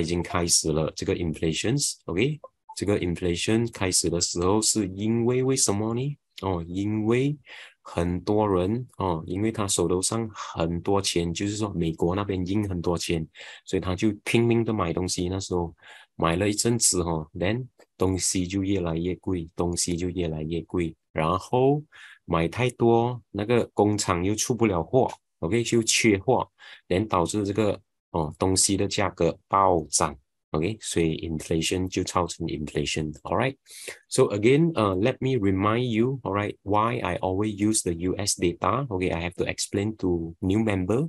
已经开始了这个 inflations，OK，这个 inflation 开始的时候是因为为什么呢？哦，因为很多人哦，因为他手头上很多钱，就是说美国那边印很多钱，所以他就拼命的买东西。那时候买了一阵子哈，then 东西就越来越贵，东西就越来越贵，然后买太多，那个工厂又出不了货，OK 就缺货，连导致这个哦东西的价格暴涨。Okay, so inflation 就造成 inflation. All right. So again, uh, let me remind you, all right, why I always use the US data. Okay, I have to explain to new member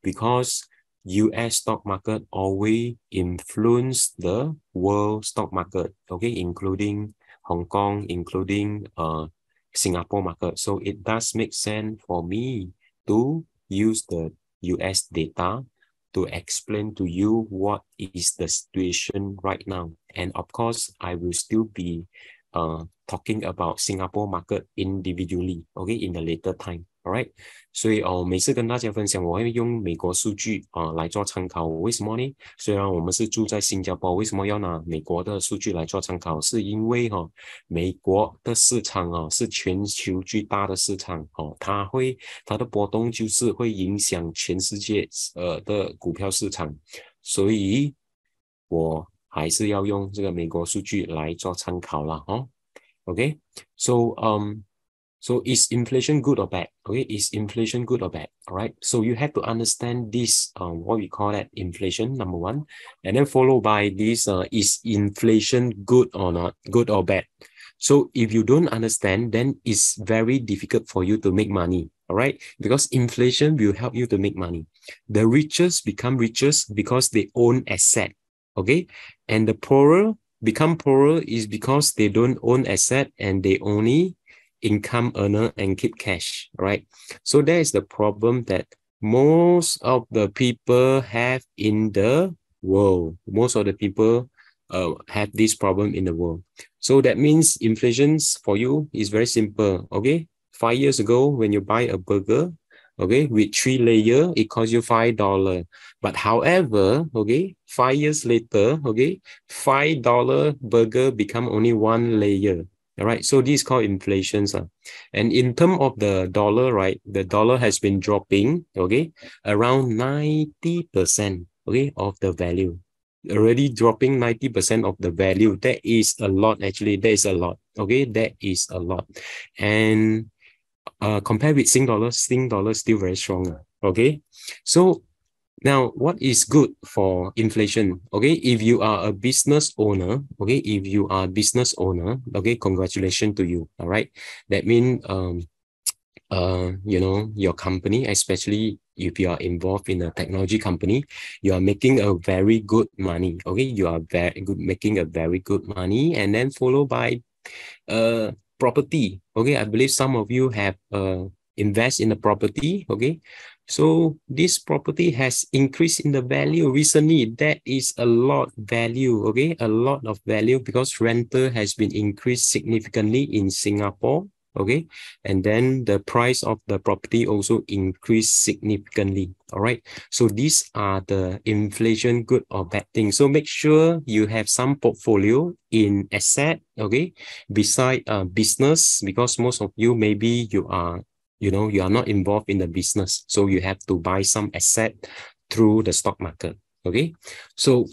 because US stock market always influence the world stock market. Okay, including Hong Kong, including uh Singapore market. So it does make sense for me to use the US data to explain to you what is the situation right now. And of course, I will still be uh, talking about Singapore market individually, okay, in the later time. Alright，所以哦，每次跟大家分享，我会用美国数据啊来做参考。为什么呢？虽然我们是住在新加坡，为什么要拿美国的数据来做参考？是因为哈，美国的市场啊是全球最大的市场哦，它会它的波动就是会影响全世界呃的股票市场，所以我还是要用这个美国数据来做参考了哦。OK，so um。So is inflation good or bad? Okay, is inflation good or bad? All right. So you have to understand this, um, what we call that inflation, number one, and then followed by this, uh, is inflation good or not, good or bad? So if you don't understand, then it's very difficult for you to make money. All right. Because inflation will help you to make money. The richest become richest because they own asset. Okay. And the poorer become poorer is because they don't own asset and they only income earner and keep cash, right? So that is the problem that most of the people have in the world. Most of the people uh, have this problem in the world. So that means inflations for you is very simple. Okay. Five years ago, when you buy a burger, okay, with three layer, it costs you five dollar. But however, okay, five years later, okay, five dollar burger become only one layer. All right, so this is called inflation. Uh. And in terms of the dollar, right, the dollar has been dropping, okay, around 90%, okay, of the value. Already dropping 90% of the value. That is a lot, actually. That is a lot, okay? That is a lot. And uh, compared with Sing dollar, Sing dollar still very strong, okay? So now, what is good for inflation? Okay, if you are a business owner, okay, if you are a business owner, okay, congratulations to you. All right, that means um, uh, you know, your company, especially if you are involved in a technology company, you are making a very good money. Okay, you are very good, making a very good money, and then followed by uh property. Okay, I believe some of you have uh invest in a property. Okay, so this property has increased in the value recently. That is a lot value, okay? A lot of value because rental has been increased significantly in Singapore, okay? And then the price of the property also increased significantly, all right? So these are the inflation good or bad things. So make sure you have some portfolio in asset, okay? Beside uh, business, because most of you, maybe you are you know you are not involved in the business so you have to buy some asset through the stock market okay? So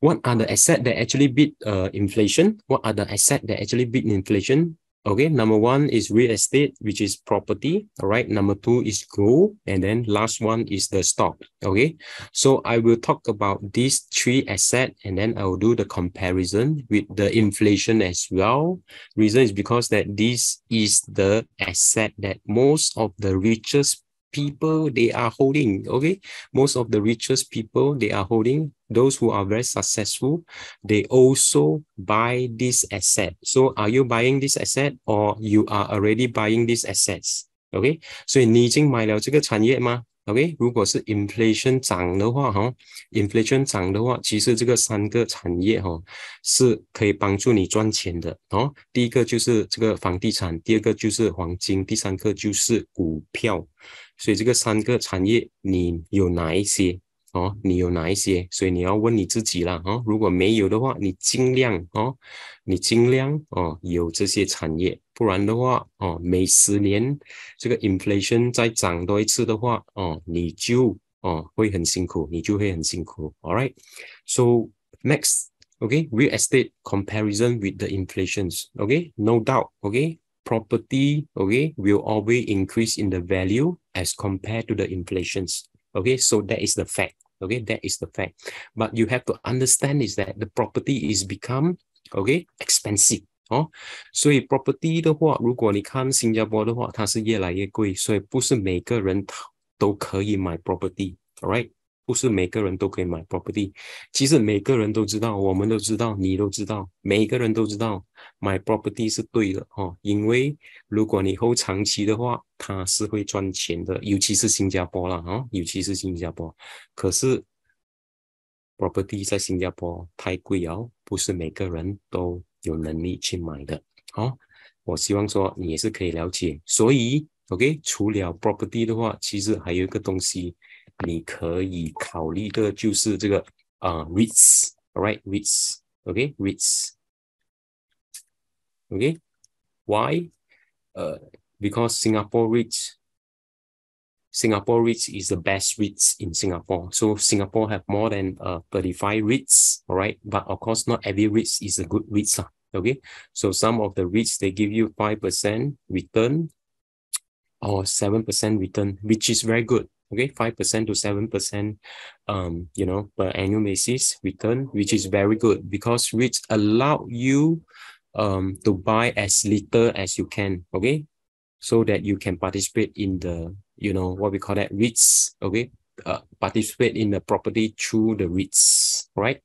what are the asset that actually beat uh, inflation? What are the asset that actually beat inflation Okay, number one is real estate, which is property. All right. Number two is gold. And then last one is the stock. Okay. So I will talk about these three asset and then I will do the comparison with the inflation as well. Reason is because that this is the asset that most of the richest people they are holding okay most of the richest people they are holding those who are very successful they also buy this asset so are you buying this asset or you are already buying these assets OK，所以你已经买了这个产业吗 OK，如果是 inflation 涨的话，哈，inflation 涨的话，其实这个三个产业哈是可以帮助你赚钱的哦。第一个就是这个房地产，第二个就是黄金，第三个就是股票。所以这个三个产业你有哪一些哦，你有哪一些？所以你要问你自己了哦。如果没有的话，你尽量哦，你尽量哦有这些产业，不然的话哦，每十年这个 inflation 再涨多一次的话哦，你就哦会很辛苦，你就会很辛苦。All right, so next, okay, real estate comparison with the inflations. Okay, no doubt. Okay, property. Okay, will always increase in the value as compared to the inflations. Okay, so that is the fact. Okay, that is the fact. But you have to understand is that the property is become okay expensive 哦，所以 property 的话，如果你看新加坡的话，它是越来越贵，所以不是每个人都可以买 property，right？ 不是每个人都可以买 property。其实每个人都知道，我们都知道，你都知道，每个人都知道买 property 是对的哦。因为如果你后长期的话，它是会赚钱的，尤其是新加坡啦啊，尤其是新加坡。可是 property 在新加坡太贵哦，不是每个人都有能力去买的。好，我希望说你也是可以了解。所以，OK，除了 property 的话，其实还有一个东西。你可以考虑的就是这个啊，REITs，right？REITs，OK？REITs，OK？Why？呃，because Singapore REITs，Singapore REITs is the best REITs in Singapore. So Singapore have more than uh 35 REITs, alright? But of course, not every REITs is a good REITs. Okay, so some of the REITs they give you five percent return or seven percent return, which is very good okay, 5% to 7%, um, you know, per annual basis return, which is very good because REITs allow you um, to buy as little as you can, okay, so that you can participate in the, you know, what we call that REITs, okay, uh, participate in the property through the REITs, right?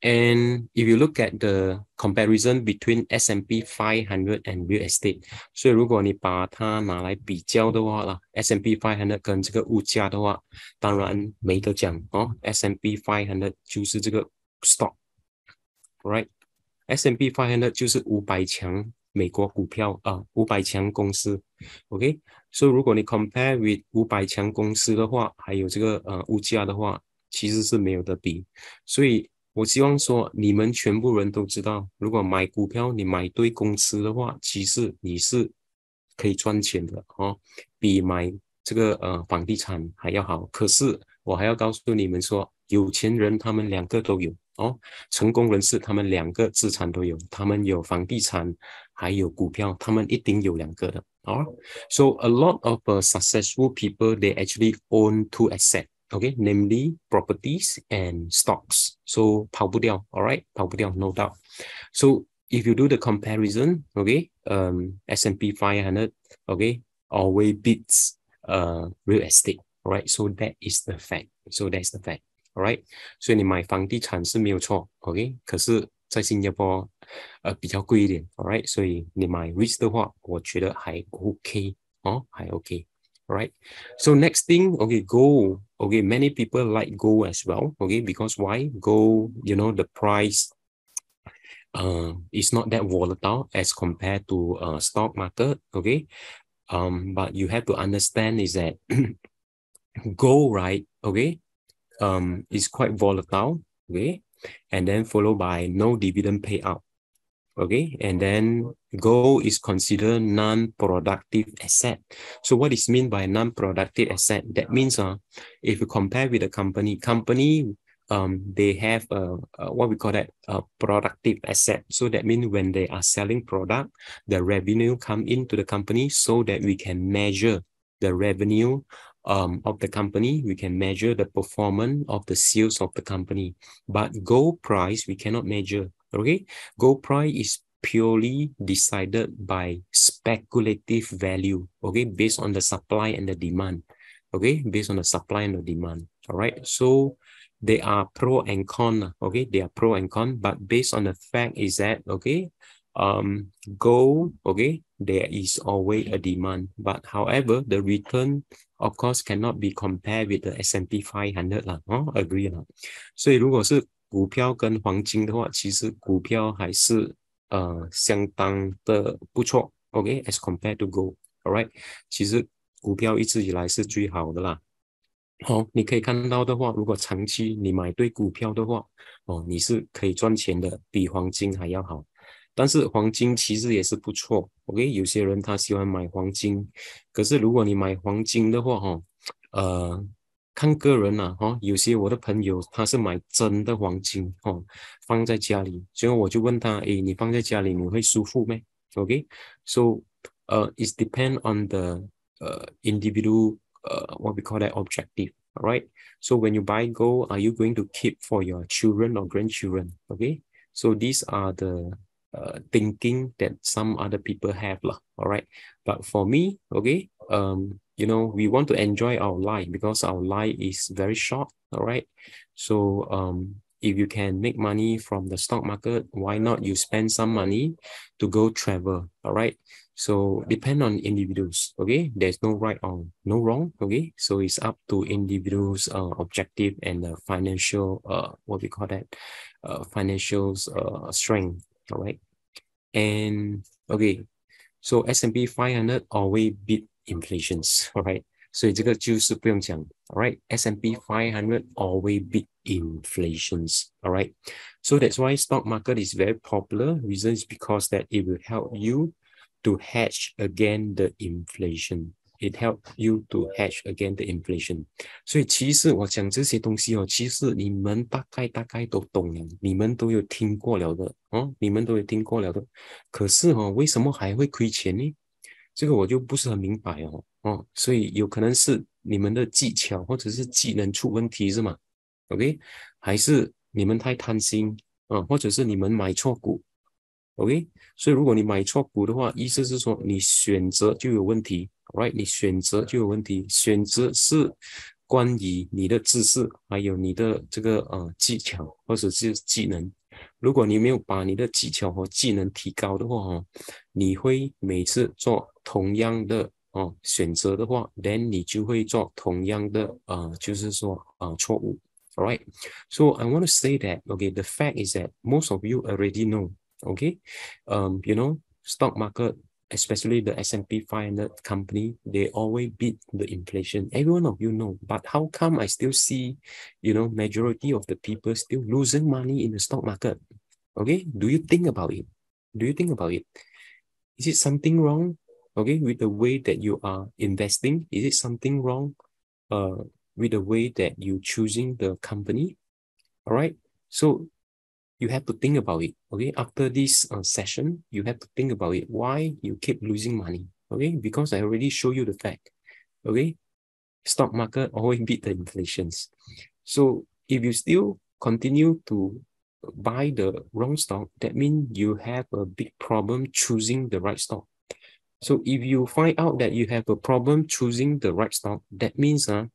And if you look at the comparison between S&P 500 and real estate，所以如果你把它拿来比较的话啦，S&P 500跟这个物价的话，当然没得讲哦。S&P 500就是这个 stock，right？S&P 500就是五百强美国股票啊，五百强公司。OK，所以如果你 compare with 五百强公司的话，还有这个呃物价的话，其实是没有得比，所以。我希望说，你们全部人都知道，如果买股票你买对公司的话，其实你是可以赚钱的哦，比买这个呃房地产还要好。可是我还要告诉你们说，有钱人他们两个都有哦，成功人士他们两个资产都有，他们有房地产还有股票，他们一定有两个的哦。So a lot of successful people they actually own two asset. okay, namely properties and stocks. So 跑不掉, all right, 跑不掉, no doubt. So if you do the comparison, okay, um, S&P 500, okay, always beats uh, real estate, all right? So that is the fact. So that's the fact, all right? 所以你买房地产是没有错，OK？可是，在新加坡，呃，比较贵一点，all right？所以你买 REIT 的话，我觉得还 OK 哦，还 OK。right? So next thing, okay, gold. Okay, many people like gold as well. Okay, because why? Gold, you know, the price uh, is not that volatile as compared to uh, stock market. Okay, um, but you have to understand is that gold, right? Okay, um, is quite volatile. Okay, and then followed by no dividend payout okay and then gold is considered non-productive asset so what is mean by non-productive asset that means uh, if you compare with a company company um, they have a, a, what we call that a productive asset. So that means when they are selling product, the revenue come into the company so that we can measure the revenue um, of the company. We can measure the performance of the sales of the company. But gold price, we cannot measure Okay, gold price is purely decided by speculative value. Okay, based on the supply and the demand. Okay, based on the supply and the demand. All right, so they are pro and con. Okay, they are pro and con, but based on the fact is that okay, um, gold. Okay, there is always a demand, but however, the return of course cannot be compared with the S&P 500啦，哦，agree 啦。所以如果是 股票跟黄金的话，其实股票还是呃相当的不错，OK，as compared to gold，alright，其实股票一直以来是最好的啦。好，你可以看到的话，如果长期你买对股票的话，哦，你是可以赚钱的，比黄金还要好。但是黄金其实也是不错，OK？有些人他喜欢买黄金，可是如果你买黄金的话，哈，呃，看个人呐，哈，有些我的朋友他是买真的黄金，哦，放在家里，所以我就问他，诶，你放在家里你会舒服没？OK？So，呃，it depend on the 呃 individual 呃 what we call that objective，right？So when you buy gold，are you going to keep for your children or grandchildren？OK？So these are the uh, thinking that some other people have lah. All right. But for me, okay, um, you know, we want to enjoy our life because our life is very short. All right. So um, if you can make money from the stock market, why not you spend some money to go travel? All right. So depend on individuals. Okay. There's no right or no wrong. Okay. So it's up to individuals' uh, objective and the financial uh what we call that uh financial uh strength all right and okay so S&P 500 always beat inflations all right 所以这个就是不用讲 all right S&P 500 always beat inflations all right so that's why stock market is very popular reason is because that it will help you to hedge against the inflation it help you to hedge against the inflation。所以其实我讲这些东西哦，其实你们大概大概都懂了，你们都有听过了的哦，你们都有听过了的。可是哦，为什么还会亏钱呢？ 这个我就不是很明白哦哦，所以有可能是你们的技巧或者是技能出问题是吗？OK，还是你们太贪心啊，或者是你们买错股？OK，所以如果你买错股的话，意思是说你选择就有问题。Right，你选择就有问题。选择是关于你的知识，还有你的这个呃技巧或者是技能。如果你没有把你的技巧和技能提高的话，哦，你会每次做同样的哦选择的话，then 你就会做同样的呃，就是说呃错误。Alright，so I want to say that okay, the fact is that most of you already know. Okay, um, you know, stock market especially the S&P 500 company, they always beat the inflation. Every one of you know, but how come I still see, you know, majority of the people still losing money in the stock market? Okay, do you think about it? Do you think about it? Is it something wrong? Okay, with the way that you are investing, is it something wrong? Uh, with the way that you choosing the company? All right. So you have to think about it. Okay, after this uh, session, you have to think about it. Why you keep losing money? Okay, because I already show you the fact. Okay, stock market always beat the inflations. So if you still continue to buy the wrong stock, that means you have a big problem choosing the right stock. So if you find out that you have a problem choosing the right stock, that means uh,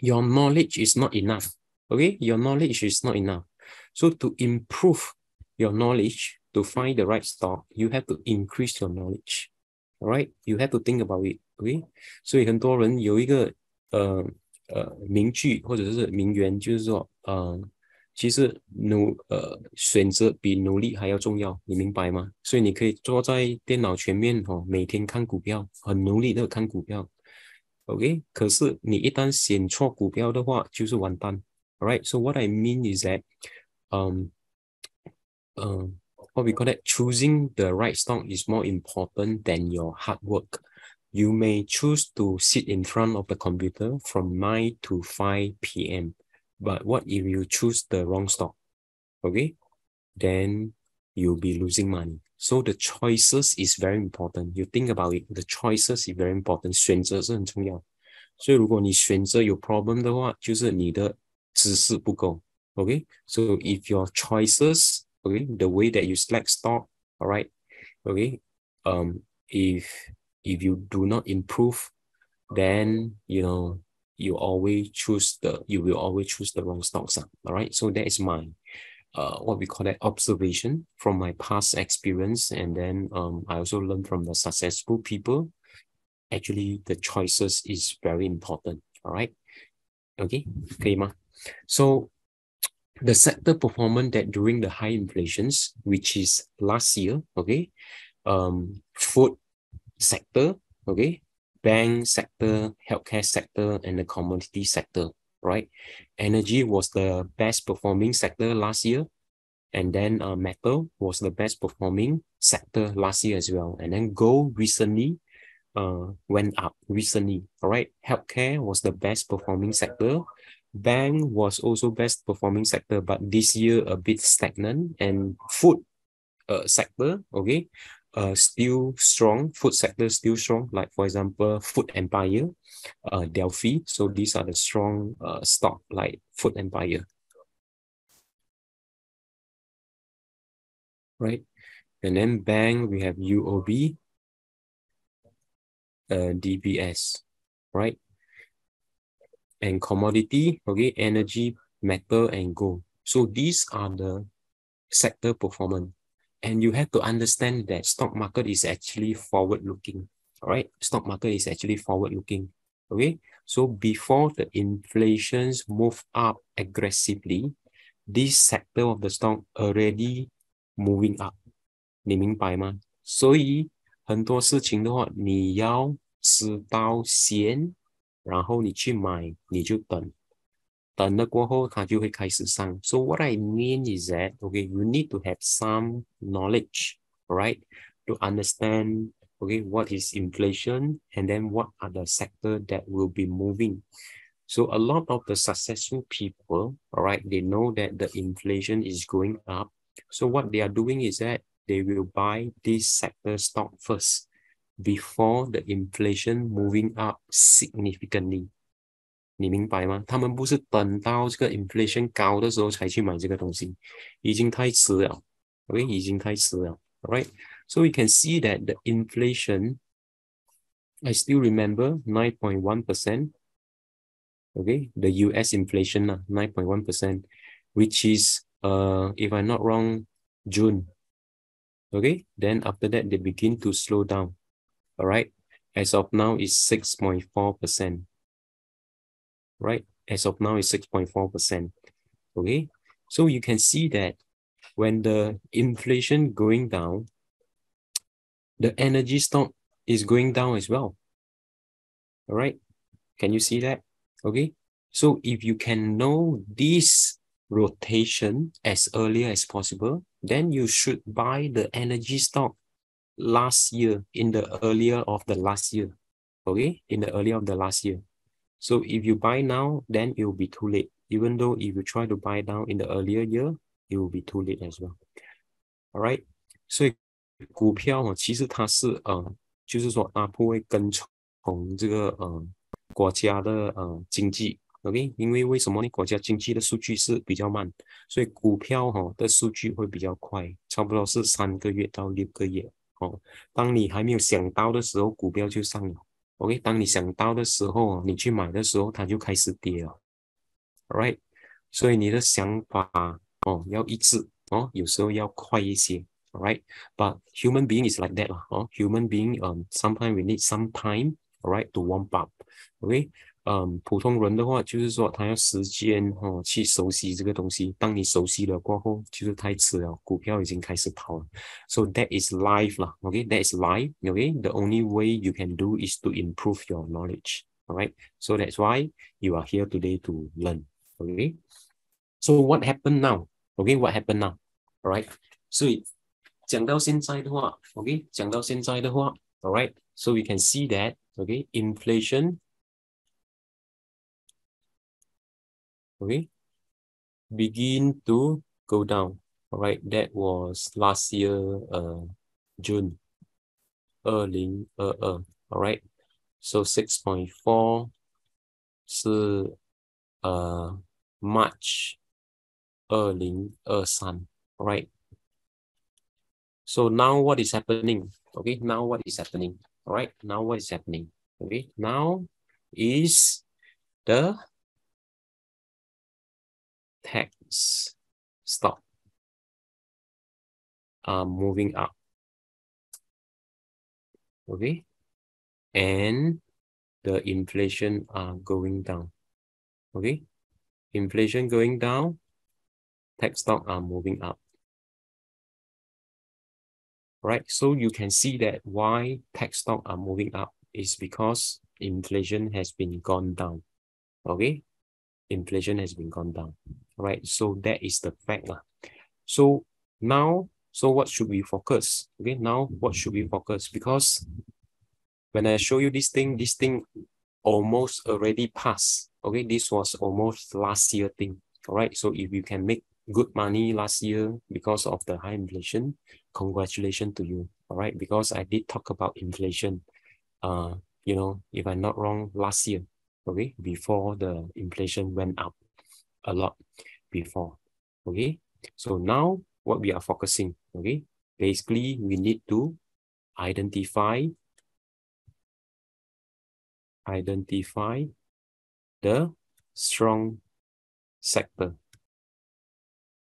your knowledge is not enough. Okay, your knowledge is not enough. So to improve your knowledge, to find the right stock, you have to increase your knowledge. All right, you have to think about it. Okay，所以很多人有一个呃呃名句或者是名言，就是说呃， 其实努呃选择比努力还要重要，你明白吗？所以你可以坐在电脑前面哦，每天看股票，很努力的看股票。OK，可是你一旦选错股票的话，就是完蛋。All right, so what I mean is that um, um, what we call it, choosing the right stock is more important than your hard work. You may choose to sit in front of the computer from 9 to 5 p.m. But what if you choose the wrong stock? Okay, then you'll be losing money. So the choices is very important. You think about it, the choices is very important. 选择是很重要。所以如果你选择有 problem 的话，就是你的知识不够。Okay, so if your choices, okay, the way that you select stock, all right, okay, um, if if you do not improve, then you know you always choose the you will always choose the wrong stocks. All right, so that is my uh what we call that observation from my past experience, and then um I also learned from the successful people. Actually, the choices is very important. All right, okay, okay, ma. So the sector performance that during the high inflations, which is last year, okay, um, food sector, okay, bank sector, healthcare sector, and the commodity sector, right? Energy was the best performing sector last year. And then uh, metal was the best performing sector last year as well. And then gold recently uh, went up recently, all right? Healthcare was the best performing sector. Bank was also best performing sector, but this year a bit stagnant. And food uh, sector, okay, uh, still strong. Food sector still strong. Like for example, Food Empire, uh, Delfi. So these are the strong uh, stock like Food Empire. Right. And then bank, we have UOB, uh, DBS, right? And commodity, okay, energy, metal, and gold. So these are the sector performance And you have to understand that stock market is actually forward looking. All right. Stock market is actually forward looking. Okay. So before the inflations move up aggressively, this sector of the stock already moving up. 你明白吗？所以很多事情的话，你要知道先，然后你去买，你就等。 turn the kai. So what I mean is that okay, you need to have some knowledge, right, to understand okay what is inflation and then what are the sector that will be moving. So a lot of the successful people, all right, they know that the inflation is going up. So what they are doing is that they will buy this sector stock first before the inflation moving up significantly. 你明白吗？他们不是等到这个 inflation 高的时候才去买这个东西，已经太迟了。OK，已经太迟了。Right? So we can see that the inflation, I still remember 9.1%. Okay, the US inflation, 9.1%, which is, uh, if I'm not wrong, June. Okay, then after that, they begin to slow down. All right, as of now, it's 6.4% right? As of now, it's 6.4%. Okay, so you can see that when the inflation going down, the energy stock is going down as well. All right, can you see that? Okay, so if you can know this rotation as early as possible, then you should buy the energy stock last year in the earlier of the last year. Okay, in the earlier of the last year. So if you buy now, then it will be too late. Even though if you try to buy now in the earlier year, it will be too late as well. All right. 所以股票啊，其实它是呃，就是说它不会跟从这个呃国家的呃经济，OK？因为为什么呢？国家经济的数据是比较慢，所以股票哈的数据会比较快，差不多是三个月到六个月哦。当你还没有想到的时候，股票就上了。OK，当你想到的时候，你去买的时候，它就开始跌了 Alright，所以你的想法哦要一致哦，有时候要快一些 Alright，but human being is like that 啦，哦，human being um sometimes we need some time, right, to warm up，OK？嗯，普通人的话，就是说他要时间哦去熟悉这个东西。当你熟悉了过后，就是太迟了，股票已经开始跑了。So that is life 啦，OK，that is life，OK。The only way you can do is to improve your knowledge，alright。So that's why you are here today to learn，OK。So what happened now？OK，what happened now？Alright。所以讲到现在的话，OK，讲到现在的话，Alright。So we can see that，OK，inflation。okay. Begin to go down. All right that was last year uh june. 2022 uh, uh, all right so 6.4 so, uh, march 2023 uh, all right so now what is happening? Okay now what is happening? All right now what is happening? Okay now is the tax stock are um, moving up. Okay. And the inflation are going down. Okay. Inflation going down, tax stock are moving up. Right. So you can see that why tax stock are moving up. is because inflation has been gone down. Okay, inflation has been gone down. Right, so that is the fact. Lah. So now, so what should we focus? Okay, now what should we focus? Because when I show you this thing, this thing almost already passed. Okay, this was almost last year thing. All right, so if you can make good money last year because of the high inflation, congratulations to you. All right, because I did talk about inflation. Uh, you know, if I'm not wrong, last year, okay, before the inflation went up a lot before. Okay, so now what we are focusing, okay, basically we need to identify identify the strong sector.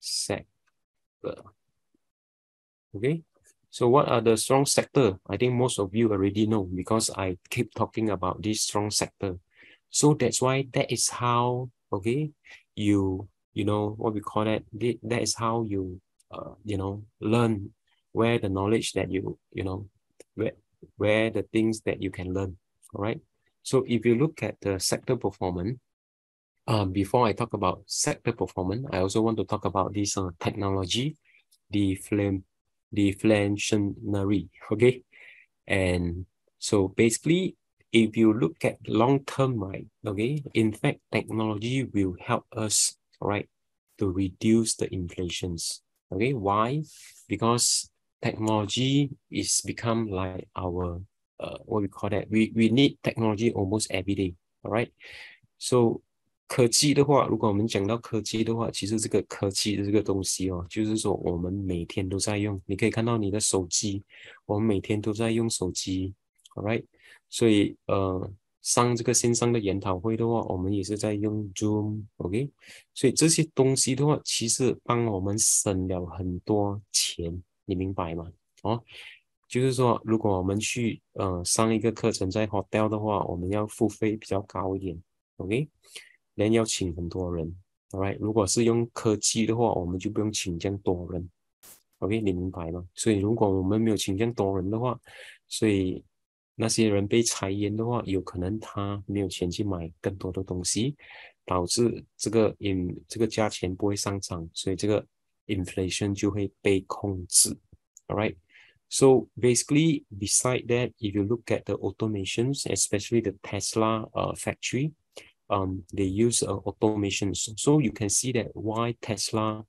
Sector. Okay. So what are the strong sector? I think most of you already know because I keep talking about this strong sector. So that's why that is how, okay, you, you know, what we call that, that is how you, uh, you know, learn where the knowledge that you, you know, where, where the things that you can learn, all right? So if you look at the sector performance, uh, before I talk about sector performance, I also want to talk about this uh, technology, deflame, deflationary, okay? And so basically, if you look at long term, right, okay, in fact, technology will help us, right, to reduce the inflations. Okay, why? Because technology is become like our uh, what we call that we we need technology almost every day. All right, so 科技的话，如果我们讲到科技的话，其实这个科技的这个东西哦，就是说我们每天都在用。你可以看到你的手机，我们每天都在用手机，All right。 所以呃，上这个线上的研讨会的话，我们也是在用 Zoom，OK。所以这些东西的话，其实帮我们省了很多钱，你明白吗？哦。就是说，如果我们去呃上一个课程在 hotel 的话，我们要付费比较高一点，OK，连要请很多人，Alright，如果是用科技的话，我们就不用请这样多人，OK，你明白吗？所以如果我们没有请这样多人的话，所以那些人被裁员的话，有可能他没有钱去买更多的东西，导致这个 in 这个价钱不会上涨，所以这个 inflation 就会被控制，Alright。So basically, beside that, if you look at the automations, especially the Tesla uh, factory, um, they use uh, automations. So you can see that why Tesla,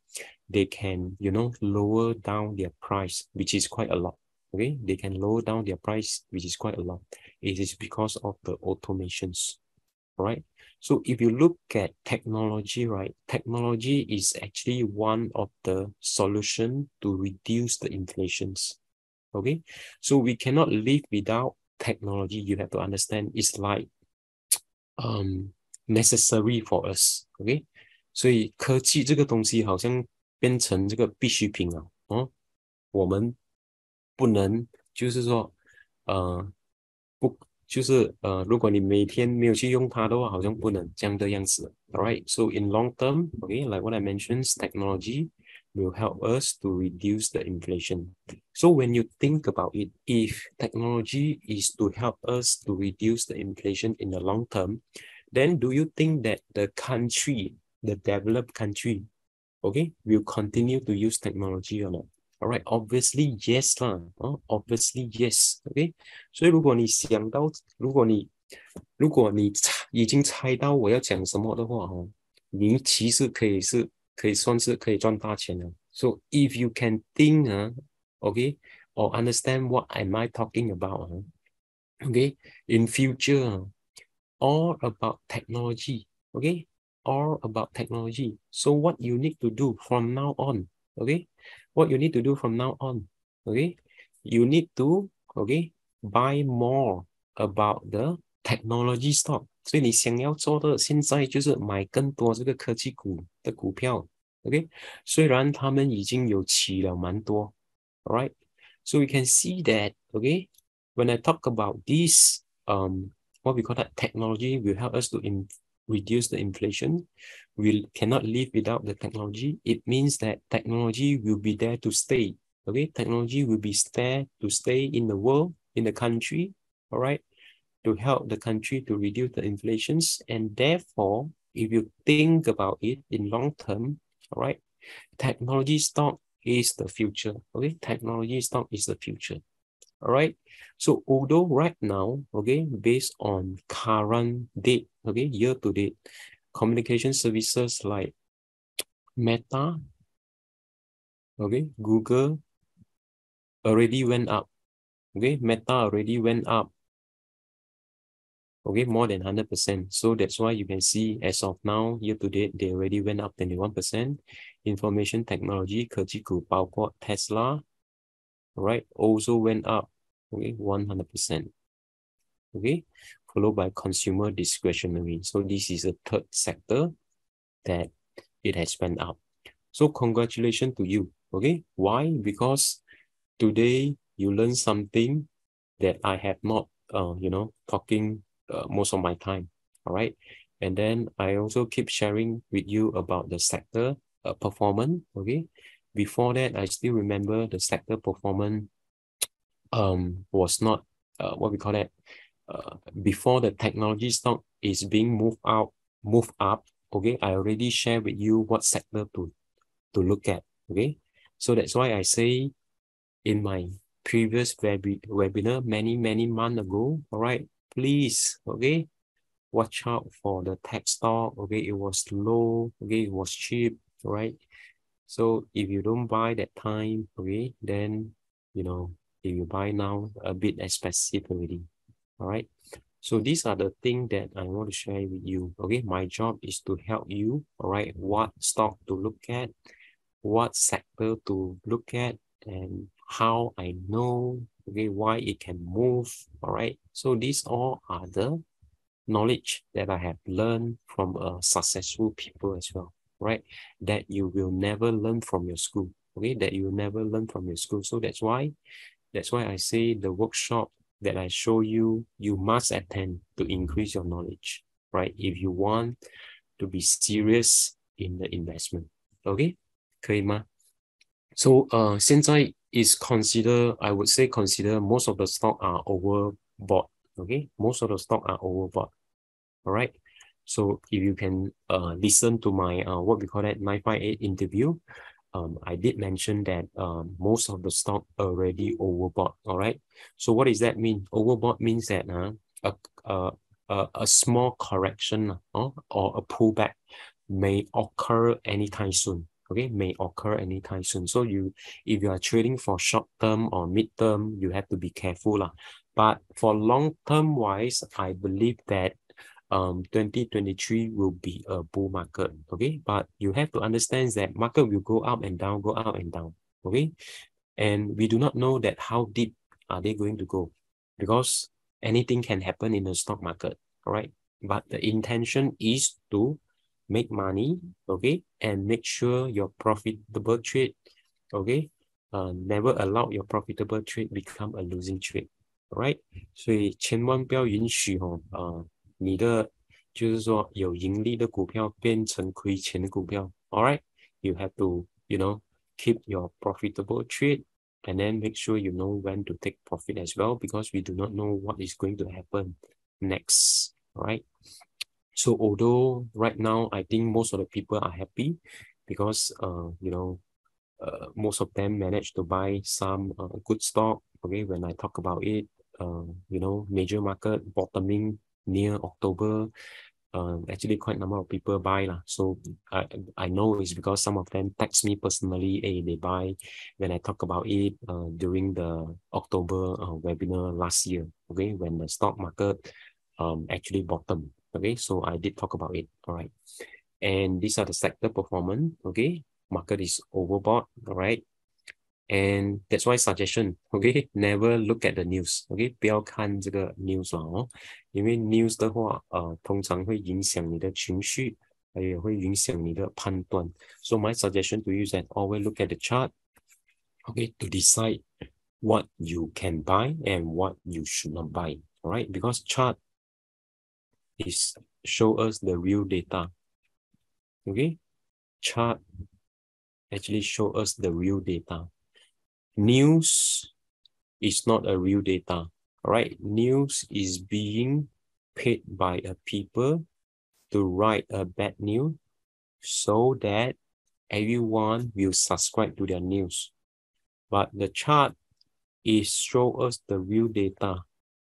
they can, you know, lower down their price, which is quite a lot. Okay, they can lower down their price, which is quite a lot. It is because of the automations, right? So if you look at technology, right, technology is actually one of the solution to reduce the inflations. Okay, so we cannot live without technology. You have to understand it's like um necessary for us. Okay，所以科技这个东西好像变成这个必需品了哦。我们 不能就是说呃不就是呃，如果你每天没有去用它的话，好像不能这样的样子。Alright, so in long term, okay, like what I mentioned, technology will help us to reduce the inflation. So when you think about it, if technology is to help us to reduce the inflation in the long term, then do you think that the country, the developed country, okay, will continue to use technology or not? All right, obviously yes 啦，哦，obviously yes, OK。所以如果你想到，如果你如果你已经猜到我要讲什么的话，哦，你其实可以是可以算是可以赚大钱的。So if you can think, uh, okay, or understand what am I talking about, uh, okay, in future, all about technology, okay, all about technology. So what you need to do from now on, okay, what you need to do from now on, okay, you need to, okay, buy more about the technology stock. 所以你想要做的现在就是买更多这个科技股的股票，OK？虽然他们已经有起了蛮多，Alright? So we can see that, okay? When I talk about this, um, what we call that technology will help us to in, reduce the inflation. We cannot live without the technology. It means that technology will be there to stay. Okay, technology will be there to stay in the world, in the country. All right. to help the country to reduce the inflations. And therefore, if you think about it in long term, all right, technology stock is the future. Okay, technology stock is the future. All right. So although right now, okay, based on current date, okay, year to date, communication services like Meta, okay, Google already went up. Okay, Meta already went up. Okay, more than 100%. So that's why you can see as of now, year to date, they already went up 21%. Information technology, 科技股包括 Tesla, right, also went up, okay, 100%. Okay, followed by consumer discretionary. So this is a third sector that it has went up. So congratulations to you. Okay, why? Because today you learn something that I have not, uh, you know, talking uh, most of my time. All right. And then I also keep sharing with you about the sector uh, performance. Okay. Before that, I still remember the sector performance um, was not uh, what we call it. Uh, before the technology stock is being moved out, moved up. Okay. I already share with you what sector to, to look at. Okay. So that's why I say in my previous web webinar many, many months ago, all right, please, okay, watch out for the tech stock, okay, it was low, okay, it was cheap, right? So if you don't buy that time, okay, then, you know, if you buy now, a bit expensive already, all right? So these are the things that I want to share with you, okay? My job is to help you, all right, what stock to look at, what sector to look at, and how I know, okay, why it can move, all right? So these all are the knowledge that I have learned from a successful people as well, right? That you will never learn from your school, okay? That you will never learn from your school. So that's why, that's why I say the workshop that I show you, you must attend to increase your knowledge, right? If you want to be serious in the investment, okay? 可以吗？so uh, 现在 is consider, I would say consider most of the stock are overbought. Okay, most of the stock are overbought. All right. So if you can uh, listen to my uh, what we call that 958 interview, um, I did mention that um, most of the stock already overbought. All right. So what does that mean? Overbought means that uh, a, a, a small correction uh, or a pullback may occur anytime soon okay, may occur anytime soon. So you, if you are trading for short term or mid term, you have to be careful. Lah. But for long term wise, I believe that um 2023 will be a bull market. Okay, but you have to understand that market will go up and down, go up and down. Okay, and we do not know that how deep are they going to go because anything can happen in the stock market. All right, but the intention is to make money, okay, and make sure your profitable trade, okay, uh, never allow your profitable trade become a losing trade, right? 所以千万不要允许哦，呃， 你的就是说有盈利的股票变成亏钱的股票，all right? You have to, you know, keep your profitable trade and then make sure you know when to take profit as well because we do not know what is going to happen next, all right? So although right now I think most of the people are happy because uh you know uh, most of them managed to buy some uh, good stock. Okay, when I talk about it, uh, you know, major market bottoming near October, uh, actually quite a number of people buy lah. So I I know it's because some of them text me personally, hey, they buy when I talk about it uh, during the October uh, webinar last year. Okay, when the stock market um actually bottom. Okay, so I did talk about it. All right. And these are the sector performance. Okay, market is overbought. All right. And that's why suggestion, okay, never look at the news, okay，不要看这个 news 了哦，因为 news 的话，呃，通常会影响你的情绪，还有会影响你的判断。So my suggestion to you is that always look at the chart, okay, to decide what you can buy and what you should not buy. All right, because chart is show us the real data. Okay, chart actually show us the real data. News is not a real data. Right, news is being paid by a people to write a bad news so that everyone will subscribe to their news. But the chart is show us the real data.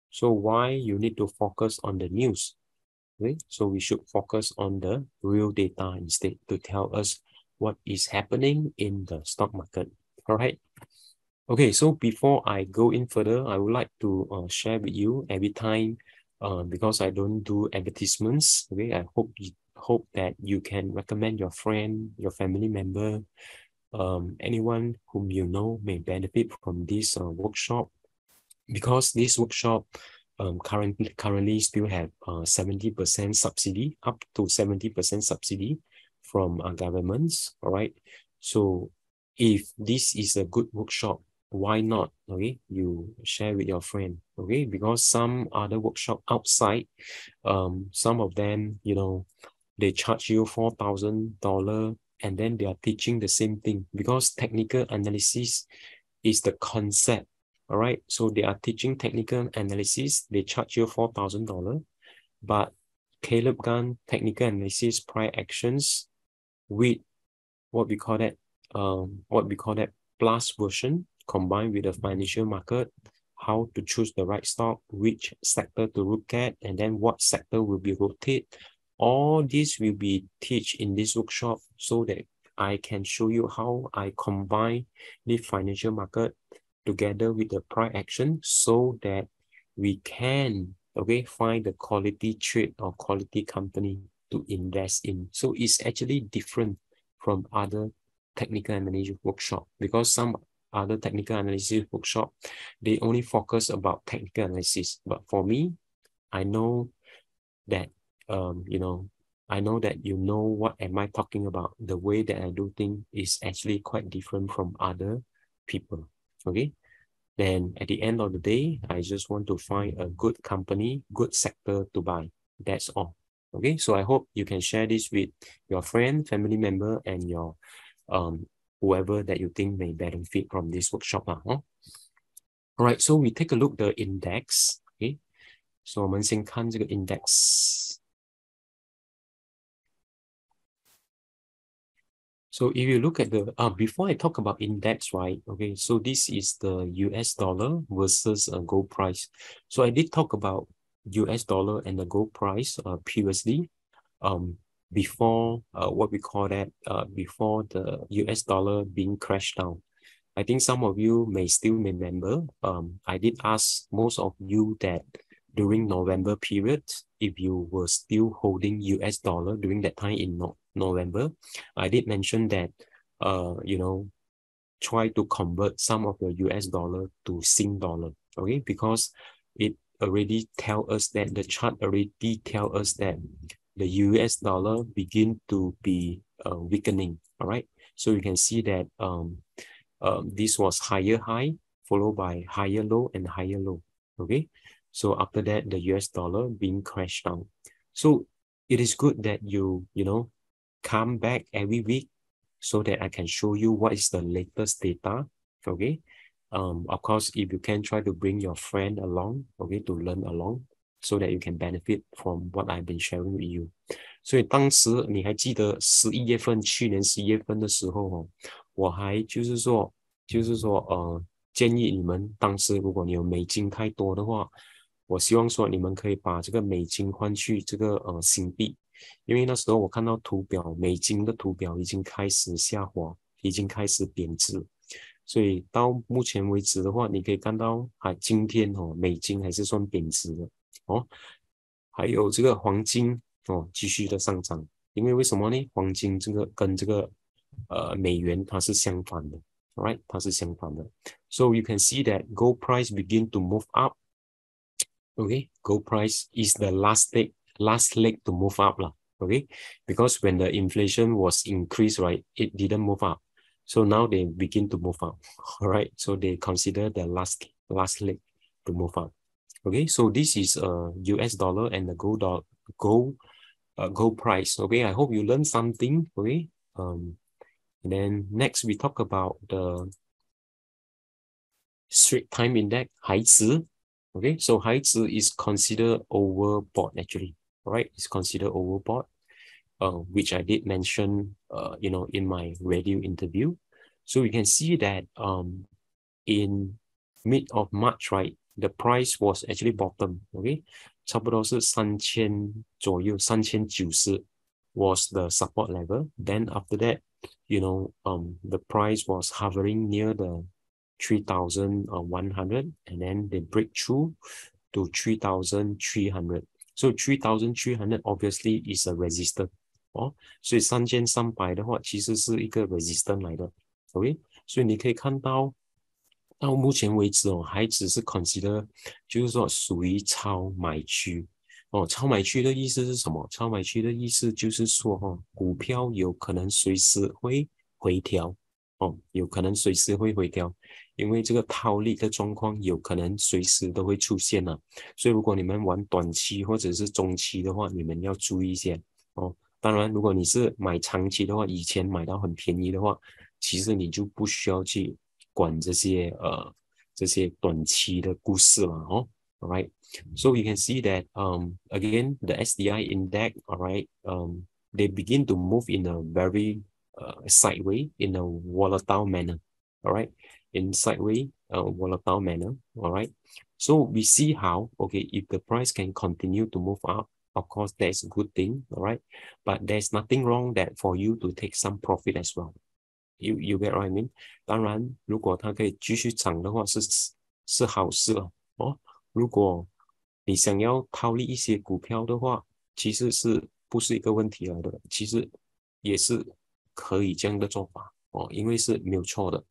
So why you need to focus on the news? Okay, so we should focus on the real data instead to tell us what is happening in the stock market. All right. Okay, so before I go in further, I would like to uh, share with you every time uh, because I don't do advertisements. Okay, I hope you, hope that you can recommend your friend, your family member, um, anyone whom you know may benefit from this uh, workshop because this workshop um, currently currently still have uh, 70% subsidy, up to 70% subsidy from uh, governments, all right? So if this is a good workshop, why not, okay? You share with your friend, okay? Because some other workshop outside, um, some of them, you know, they charge you $4,000 and then they are teaching the same thing because technical analysis is the concept all right, so they are teaching technical analysis. They charge you four thousand dollar, but Caleb Gan technical analysis price actions with what we call that um what we call that plus version combined with the financial market, how to choose the right stock, which sector to look at, and then what sector will be rotated. All this will be teach in this workshop so that I can show you how I combine the financial market together with the price action so that we can okay find the quality trade or quality company to invest in. So it's actually different from other technical analysis workshop because some other technical analysis workshop they only focus about technical analysis. But for me, I know that um you know I know that you know what am I talking about. The way that I do things is actually quite different from other people. Okay. Then at the end of the day, I just want to find a good company, good sector to buy. That's all. Okay. So I hope you can share this with your friend, family member, and your um whoever that you think may benefit from this workshop. Uh, huh? All right. So we take a look the index. Okay. So 我们先看这个 index。So if you look at the, uh, before I talk about index, right? Okay, so this is the US dollar versus a gold price. So I did talk about US dollar and the gold price uh, previously, um, before uh, what we call that, uh, before the US dollar being crashed down. I think some of you may still remember, um, I did ask most of you that during November period, if you were still holding US dollar during that time in no November, I did mention that, uh, you know, try to convert some of your US dollar to Sing dollar, okay? Because it already tell us that the chart already tell us that the US dollar begin to be uh, weakening, all right? So you can see that um, um, this was higher high, followed by higher low and higher low, okay? So after that, the US dollar being crashed down. So it is good that you, you know, come back every week so that I can show you what is the latest data. Okay. Um, of course, if you can try to bring your friend along, okay, to learn along so that you can benefit from what I've been sharing with you. 所以当时你还记得十一月份，去年十一月份的时候哦，我还就是说，就是说，呃，建议你们当时如果你有美金太多的话，我希望说你们可以把这个美金换去这个呃新币，因为那时候我看到图表，美金的图表已经开始下滑，已经开始贬值，所以到目前为止的话，你可以看到，啊，今天哦，美金还是算贬值的哦，还有这个黄金哦，继续的上涨，因为为什么呢？黄金这个跟这个呃美元它是相反的，right？它是相反的，so you can see that gold price begin to move up。Okay, gold price is the last leg last leg to move up lah. Okay, because when the inflation was increased, right, it didn't move up. So now they begin to move up. All right, so they consider the last last leg to move up. Okay, so this is uh, US dollar and the gold gold uh, gold price. Okay, I hope you learned something. Okay, um, and then next we talk about the Straits Times Index, 海值. Okay, so 海值 is considered overbought actually. Right, it's considered overbought, uh, which I did mention, uh, you know, in my radio interview. So we can see that um, in mid of March, right, the price was actually bottom, okay? 差不多是三千左右，三千九十 was the support level. Then after that, you know, um, the price was hovering near the 3,100 and then they break through to 3,300. So 3,300 obviously is a resistor. 哦，所以三千三百的话，其实是一个 resistant 来的，OK，所以你可以看到， 到目前为止哦，还只是 consider，就是说属于超买区。哦，超买区的意思是什么？超买区的意思就是说，哈，股票有可能随时会回调，哦，有可能随时会回调，因为这个套利的状况有可能随时都会出现了。所以，如果你们玩短期或者是中期的话，你们要注意一些哦。当然，如果你是买长期的话，以前买到很便宜的话，其实你就不需要去管这些呃这些短期的故事了哦。All right, so you can see that um again the STI index. All right, um they begin to move in a very uh, sideways in a volatile manner. All right, in sideways uh, volatile manner. All right, so we see how okay if the price can continue to move up of course that's a good thing all right but there's nothing wrong that for you to take some profit as well you you get what I mean 当然如果它可以继续涨的话是是好事哦哦如果你想要套利一些股票的话，其实是不是一个问题来的？其实也是可以这样的做法哦，因为是没有错的。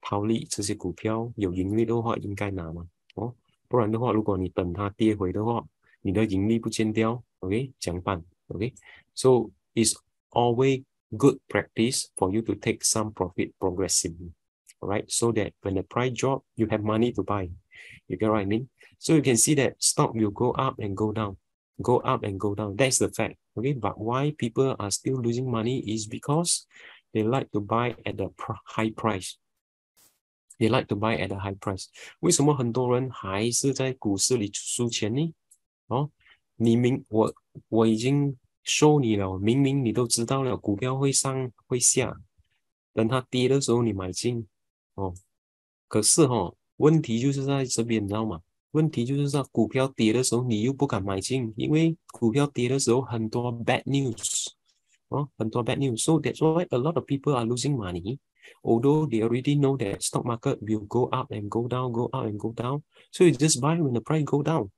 套利这些股票有盈利的话，应该拿嘛哦，不然的话，如果你等它跌回的话，你的盈利不见掉，OK，怎么办？OK，so it's always good practice for you to take some profit progressively，right？So that when the price drop, you have money to buy. You get what I mean? So you can see that stock will go up and go down, go up and go down. That's the fact. Okay, but why people are still losing money is because they like to buy at the high price. They like to buy at a high price. 为什么很多人还是在股市里输钱呢？哦，你明我我已经 show 你了，明明你都知道了，股票会上会下，等它跌的时候你买进，哦，可是哈、问题就是在这边，你知道吗？问题就是在股票跌的时候，你又不敢买进，因为股票跌的时候很多 bad news，哦，很多 bad news。So that's why a lot of people are losing money, although they already know that stock market will go up and go down, go up and go down. So you just buy when the price go down.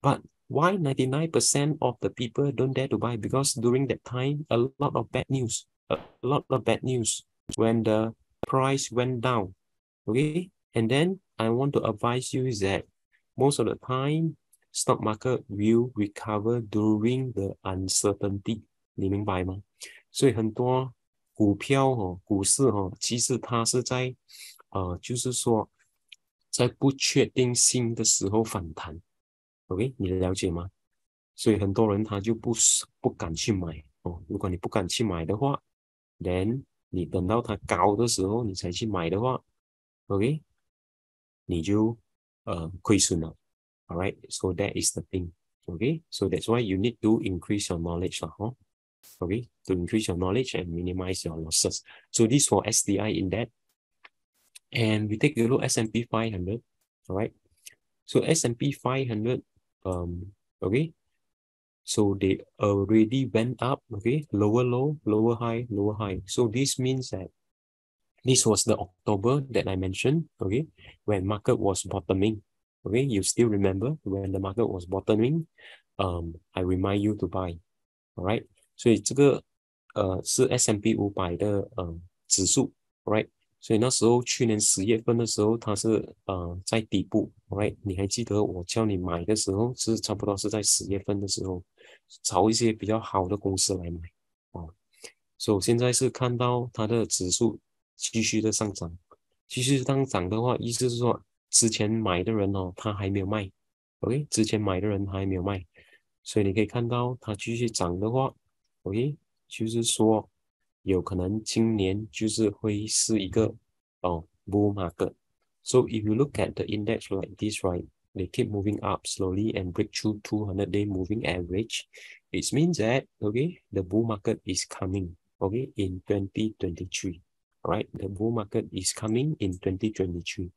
But why 99% of the people don't dare to buy? Because during that time, a lot of bad news, a lot of bad news when the price went down. Okay, and then I want to advise you is that most of the time, stock market will recover during the uncertainty。你明白吗？所以很多股票哦，股市哦，其实它是在呃，就是说在不确定性的时候反弹。 OK，你了解吗？所以很多人他就不是不敢去买哦。如果你不敢去买的话，then 你等到它高的时候你才去买的话，OK，你就呃亏损了。Alright，so that is the thing. OK，so that's why you need to increase your knowledge 啦，哦。Okay, to increase your knowledge and minimize your losses. So this for STI in that. And we take a look S&P 500, all right? So S&P 500 um, okay. So they already went up, okay, lower low, lower high, lower high. So this means that this was the October that I mentioned, okay, when market was bottoming. Okay, you still remember when the market was bottoming, um, I remind you to buy. Alright，所以这个呃是 S M P 五百的呃指数，right？ 所以那时候去年十月份的时候，它是呃在底部 OK，你还记得我叫你买的时候是差不多是在十月份的时候，找一些比较好的公司来买哦。所以我现在是看到它的指数继续的上涨，继续上涨的话，意思是说之前买的人哦，他还没有卖，OK？之前买的人还没有卖，所以你可以看到它继续涨的话，OK？就是说有可能今年就是会是一个哦 bull market。So if you look at the index like this, right? they keep moving up slowly and break through 200 day moving average, it means that, okay, the bull market is coming, okay, in 2023, right? The bull market is coming in 2023,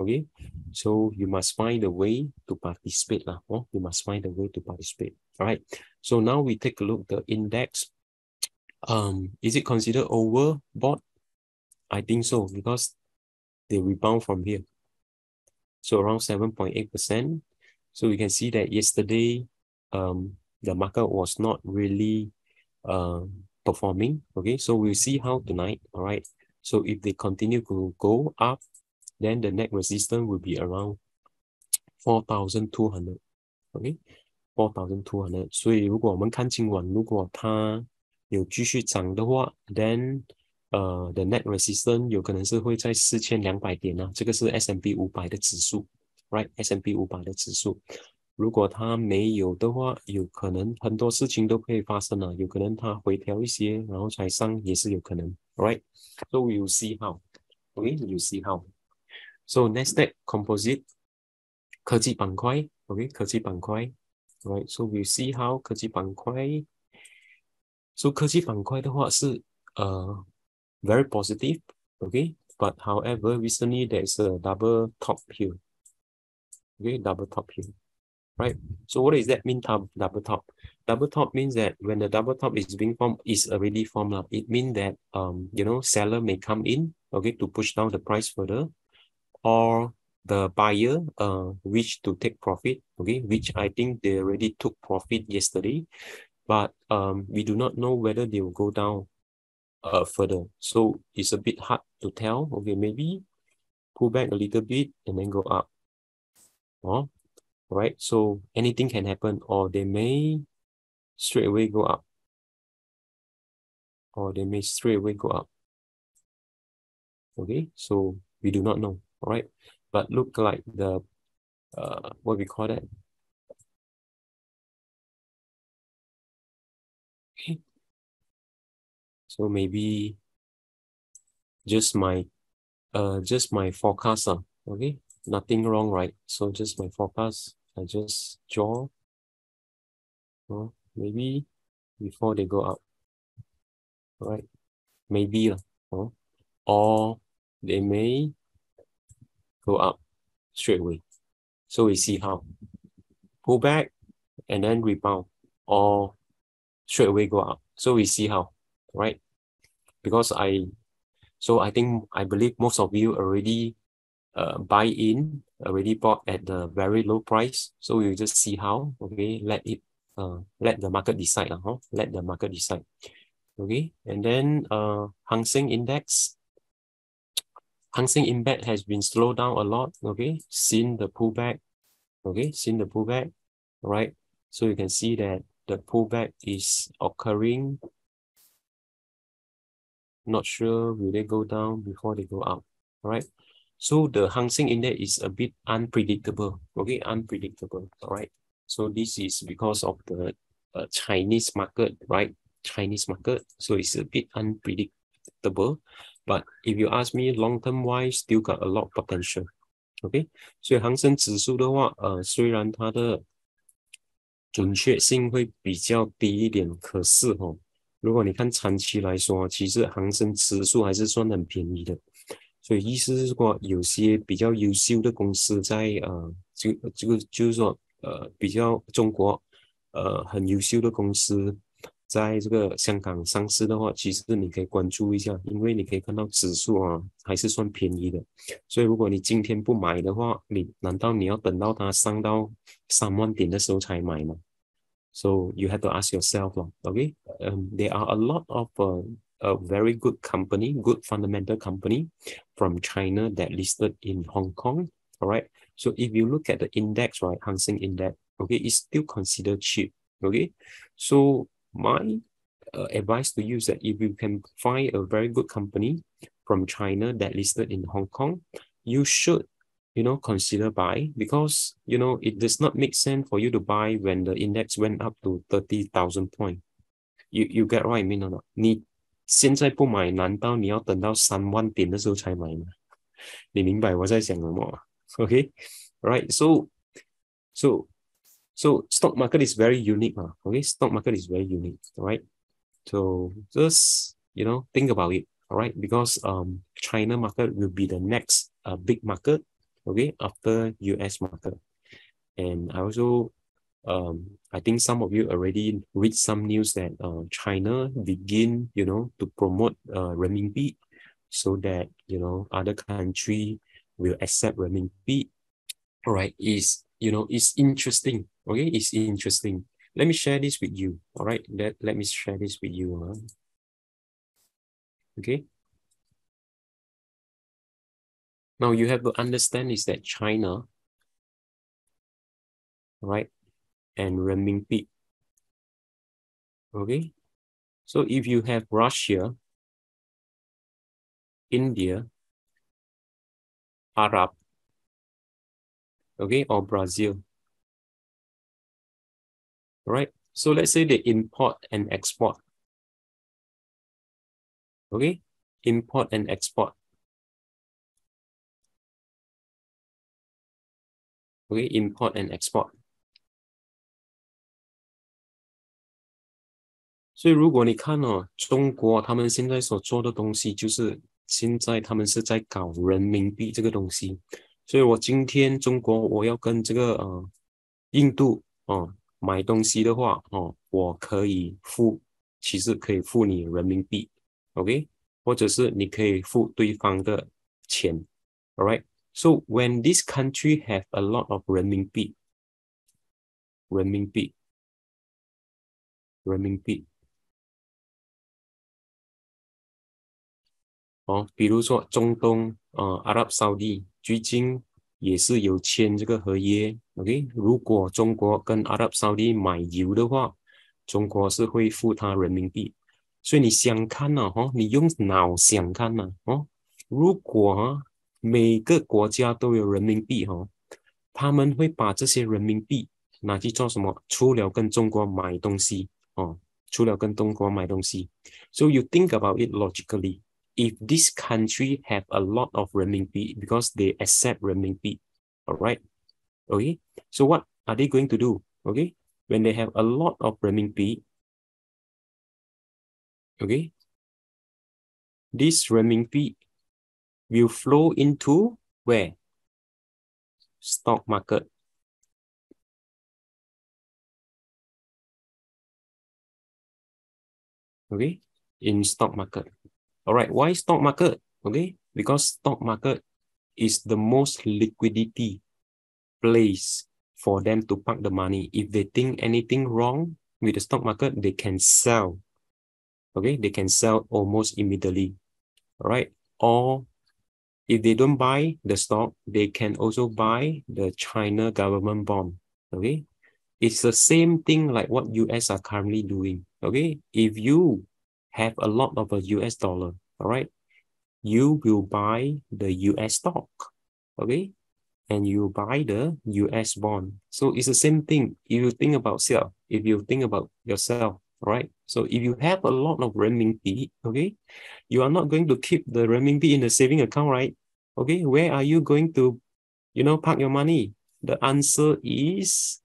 okay? So you must find a way to participate, lah. Oh, you must find a way to participate, all right? So now we take a look the index. Um, is it considered overbought? I think so because they rebound from here. So around 7.8%. So we can see that yesterday, um, the market was not really uh, performing. Okay, so we'll see how tonight. All right. So if they continue to go up, then the next resistance will be around 4,200. Okay, 4,200. 所以如果我们看今晚，如果它 有继续涨的话，then 呃的 net resistance 有可能是会在四千两百点啊，这个是 S M B 五百的指数，right？S M B 五百的指数，如果它没有的话，有可能很多事情都可以发生啊，有可能它回调一些，然后才上也是有可能，right？So we see how，OK？You see how？So next step composite 科技板块，OK？科技板块，right？So we see how 科技板块 ，So 科技板块的话是呃。very positive, okay? But however, recently there's a double top here, okay? Double top here, right? So what does that mean, double top? Double top means that when the double top is being formed, is already formed, it means that, um, you know, seller may come in, okay, to push down the price further, or the buyer uh wish to take profit, okay, which I think they already took profit yesterday, but um we do not know whether they will go down uh, further. So it's a bit hard to tell. Okay, maybe pull back a little bit and then go up. Oh, right. So anything can happen, or they may straight away go up, or they may straight away go up. Okay, so we do not know. All right, but look like the uh, what we call that So maybe just my uh just my forecast. Uh, okay, nothing wrong, right? So just my forecast. I just draw. Uh, maybe before they go up. Right? Maybe uh, or they may go up straight away. So we see how. Pull back and then rebound or straight away go up. So we see how, right? Because I, so I think, I believe most of you already uh, buy in, already bought at the very low price. So we'll just see how, okay, let it, uh, let the market decide, uh, huh? let the market decide. Okay, and then uh, Hang Seng Index, Hang Seng Index has been slowed down a lot, okay, seen the pullback, okay, seen the pullback, right? So you can see that the pullback is occurring not sure will they go down before they go up, all right? So the Hang Seng Index is a bit unpredictable, okay, unpredictable, all right? So this is because of the uh, Chinese market, right? Chinese market, so it's a bit unpredictable. But if you ask me, long-term wise, still got a lot of potential, OK？所以恒生指数的话，呃，虽然它的准确性会比较低一点，可是哦， 如果你看长期来说，其实恒生指数还是算很便宜的，所以意思是说，有些比较优秀的公司在呃，这这个就是说呃，比较中国呃很优秀的公司，在这个香港上市的话，其实你可以关注一下，因为你可以看到指数啊还是算便宜的，所以如果你今天不买的话，你难道你要等到它上到三万点的时候才买吗？？So you have to ask yourself, okay, um, there are a lot of uh, a very good company, good fundamental company from China that listed in Hong Kong. All right. So if you look at the index, right, Hang Seng Index, okay, it's still considered cheap. Okay. So my uh, advice to you is that if you can find a very good company from China that listed in Hong Kong, you should you know, consider buy because, you know, it does not make sense for you to buy when the index went up to 30,000 point. You, you get what I mean or not? 你现在不买，难道你要等到三万点的时候才买吗？你明白我在讲什么？Okay, right? So So so stock market is very unique. Uh, okay, stock market is very unique, all right? So just you know think about it, all right? Because um China market will be the next uh, big market, okay, after US market. And I also um, I think some of you already read some news that uh, China begin, you know, to promote uh, renminbi so that, you know, other country will accept renminbi. All right, is, you know, it's interesting. Okay, it's interesting. Let me share this with you. All right, let, let me share this with you. Huh? Okay. Now you have to understand is that China, right, and renminbi. Okay, so if you have Russia, India, Arab, okay, or Brazil, right? So let's say they import and export. Okay, import and export. OK，import and export. 所以如果你看哦，中国他们现在所做的东西，就是现在他们是在搞人民币这个东西。所以我今天中国我要跟这个呃印度哦买东西的话哦，我可以付，其实可以付你人民币，OK，或者是你可以付对方的钱，All right So when this country have a lot of 人民币，人民币，人民币。哦，比如说中东，呃，阿拉伯沙地最近也是有签这个合约，OK？如果中国跟阿拉伯沙地买油的话，中国是会付他人民币。所以你想看呢，哈，你用脑想看呢，哦，如果每个国家都有人民币，哈，他们会把这些人民币拿去做什么？除了跟中国买东西，哦，除了跟中国买东西，So you think about it logically. if this country have a lot of renminbi because they accept renminbi, all right? Okay, so what are they going to do? Okay, when they have a lot of renminbi, okay, this renminbi will flow into where? Stock market. Okay, in stock market. All right, why stock market? Okay, because stock market is the most liquidity place for them to park the money. If they think anything wrong with the stock market, they can sell. Okay, they can sell almost immediately. All right, or if they don't buy the stock, they can also buy the China government bond. Okay, it's the same thing like what US are currently doing. Okay, if you have a lot of a US dollar, all right, you will buy the US stock, okay? And you buy the US bond. So it's the same thing. If you think about self, if you think about yourself, right? So if you have a lot of renminbi, okay, you are not going to keep the renminbi in the saving account, right? Okay, where are you going to, you know, park your money? The answer is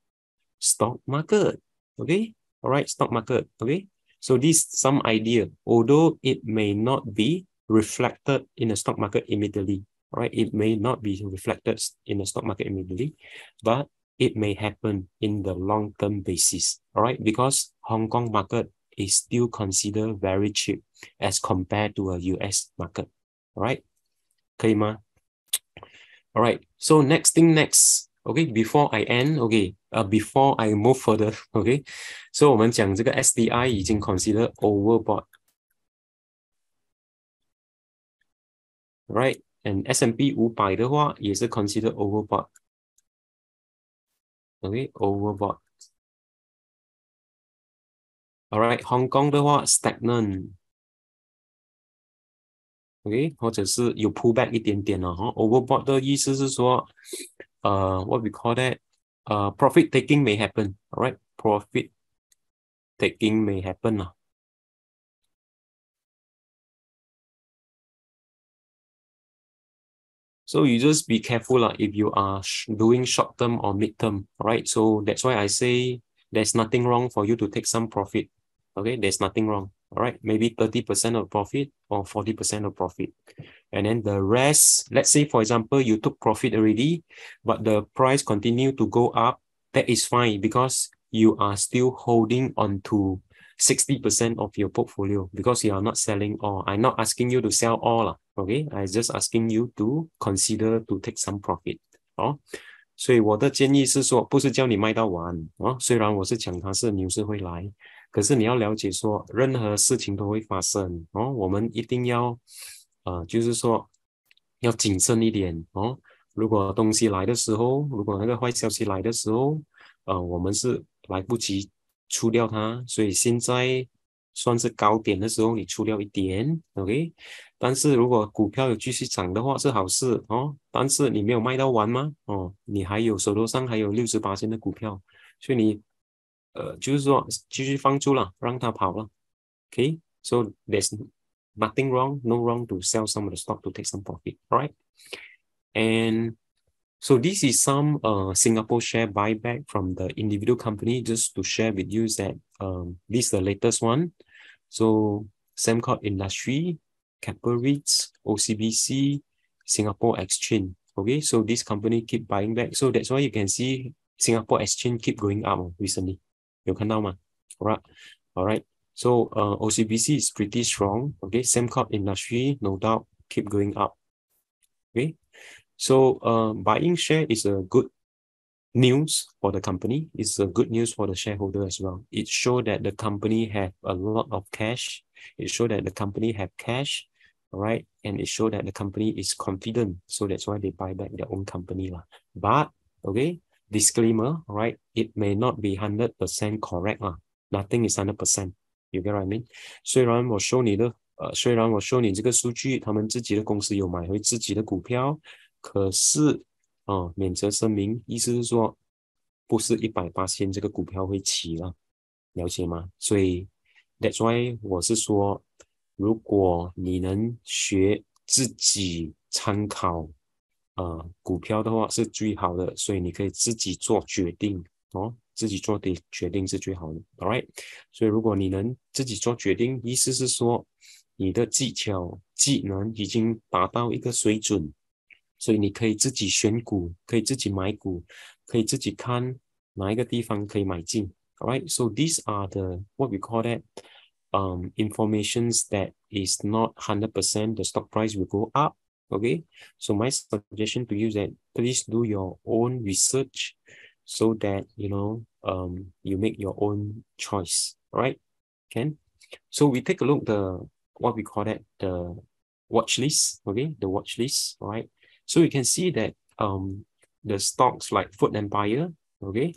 stock market, okay? All right, stock market, okay? So this some idea, although it may not be reflected in the stock market immediately, right? It may not be reflected in the stock market immediately, but it may happen in the long-term basis, all right because hong kong market is still considered very cheap as compared to a us market. All right ma. all right so next thing next. Okay before i end okay uh before i move further okay so 我们讲这个 STI 已经 consider overbought. Right and S&P 500的话也是 consider overbought. Okay overbought. Alright, Hong Kong 的话 stagnant, OK，或者是有 pullback 一点点了哈。Overbought 的意思是说，呃，what we call that，uh, profit taking may happen. All right, profit taking may happen. Uh. So you just be careful lah if you are doing short term or mid term, right? So that's why I say there's nothing wrong for you to take some profit. Okay, there's nothing wrong. All right, maybe 30% of profit or 40% of profit. And then the rest, let's say, for example, you took profit already, but the price continue to go up. That is fine because you are still holding on to 60% of your portfolio because you are not selling all. I'm not asking you to sell all. Okay, I'm just asking you to consider to take some profit. 哦，所以我的建议是说，不是叫你卖到完哦。虽然我是讲它是牛市会来， 可是你要了解说，任何事情都会发生哦。我们一定要呃，就是说要谨慎一点哦。如果东西来的时候，如果那个坏消息来的时候，呃，我们是来不及出掉它，所以现在算是高点的时候，你出掉一点，OK。但是如果股票有继续涨的话，是好事哦。但是你没有卖到完吗？哦，你还有手头上还有六十八千的股票，所以你 so there's nothing wrong, no wrong to sell some of the stock to take some profit, right? And so this is some uh, Singapore share buyback from the individual company just to share with you that um, this is the latest one. So Sembcorp Industry, Keppel REITs, OCBC, Singapore Exchange. Okay, so this company keep buying back. So that's why you can see Singapore Exchange keep going up oh, recently. You can now, ma. All right. All right. So uh, OCBC is pretty strong. Okay. Sembcorp industry, no doubt, keep going up. Okay. So uh, buying share is a good news for the company. It's a good news for the shareholder as well. It shows that the company have a lot of cash. It shows that the company have cash, right? And it shows that the company is confident. So that's why they buy back their own company. But, okay, disclaimer, right? It may not be hundred percent correct 啦 Nothing is hundred percent. You get what I mean? 虽然我说你的呃，虽然我说你这个数据，他们自己的公司有买回自己的股票，可是啊，免责声明，意思是说，不是一百八千这个股票会起了，了解吗？所以 that's why 我是说，如果你能学自己参考呃股票的话，是最好的。所以你可以自己做决定哦，自己做的决定是最好的。All right，所以如果你能自己做决定，意思是说，你的技巧技能已经达到一个水准。所以你可以自己选股，可以自己买股，可以自己看哪一个地方可以买进。Alright, so these are the what we call that um informations that is not hundred percent the stock price will go up. Okay, so my suggestion to you is that please do your own research so that you know um you make your own choice. Right? Can so we take a look the what we call that the watch list. Okay, the watch list. Right. So you can see that um, the stocks like Food Empire, okay,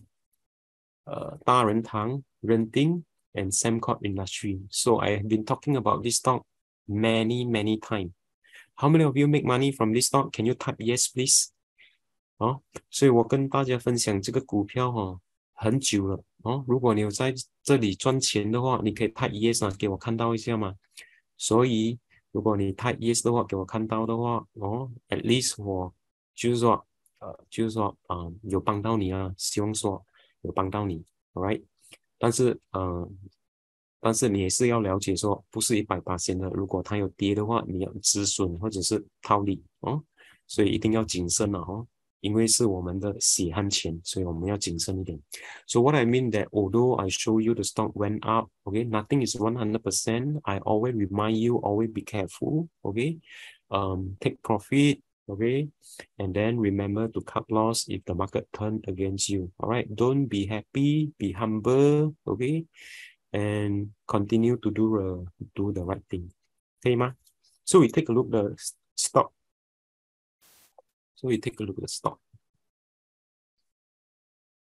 uh, Da Tang, Renting, and Sembcorp Industry. So I have been talking about this stock many, many times. How many of you make money from this stock? Can you type yes, please? 哦，所以我跟大家分享这个股票哈、哦，很久了哦。如果你有在这里赚钱的话，你可以 type yes 啊，给我看到一下嘛。所以如果你 type yes 的话，给我看到的话，哦，at least 我就是说，呃，就是说，嗯，有帮到你啊，希望说有帮到你，all，right？但是，嗯，但是你也是要了解说，不是一百八千的，如果它有跌的话，你要止损或者是套利哦，所以一定要谨慎了哦。因为是我们的血汗钱，所以我们要谨慎一点。So what I mean that although I show you the stock went up, okay, nothing is 100%. I always remind you, always be careful, okay? Um, take profit, okay? And then remember to cut loss if the market turn against you. All right, don't be happy, be humble, okay? And continue to do the do the right thing. Okay, ma? So we take a look the stock so we take a look at the stock.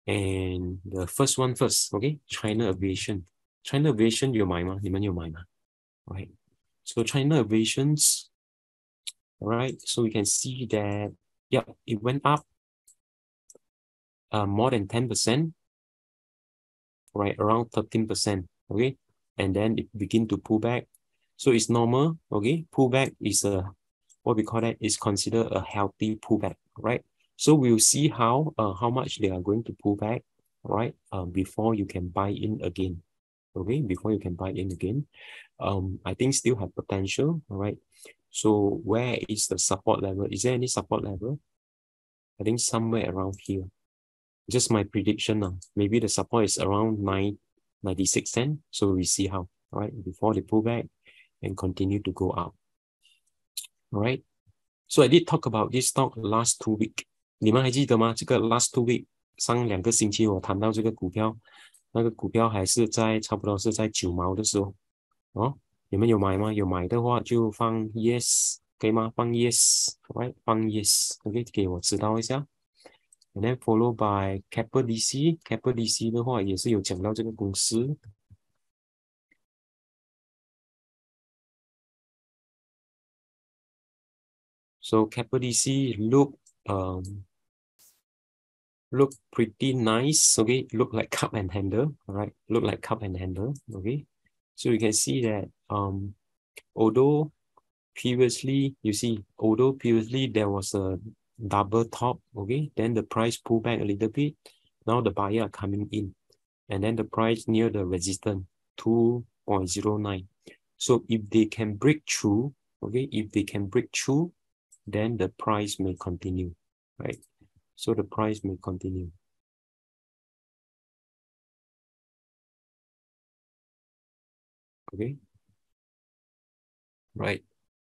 And the first one first, okay? China Aviation. China Aviation 有买吗？你们有买吗？Okay. So China Aviations, all right? So we can see that, yeah, it went up uh, more than 10%, right? Around 13%, okay? And then it begin to pull back. So it's normal, okay? Pullback is a what we call that is considered a healthy pullback, right? So we'll see how uh, how much they are going to pull back, right? Uh, before you can buy in again, okay? Before you can buy in again, um, I think still have potential, right? So where is the support level? Is there any support level? I think somewhere around here Just my prediction now. Maybe the support is around 9, 96 cents. So we see how, right? Before they pull back and continue to go up. All right. So I did talk about this stock last two week. 你们还记得吗？这个 last two week 上两个星期我谈到这个股票，那个股票还是在差不多是在九毛的时候哦。你们有买吗？有买的话就放 yes，可以吗？放 yes，right？放 yes，OK，给我知道一下。 And then follow by Capital DC，Capital DC 的话也是有讲到这个公司。So Capital DC look um look pretty nice, okay? Look like cup and handle, all right? Look like cup and handle, okay? So you can see that um, although previously, you see, although previously there was a double top, okay, then the price pull back a little bit. Now the buyer are coming in, and then the price near the resistance 2.09. So if they can break through, okay, if they can break through, then the price may continue, right? So the price may continue. Okay. Right.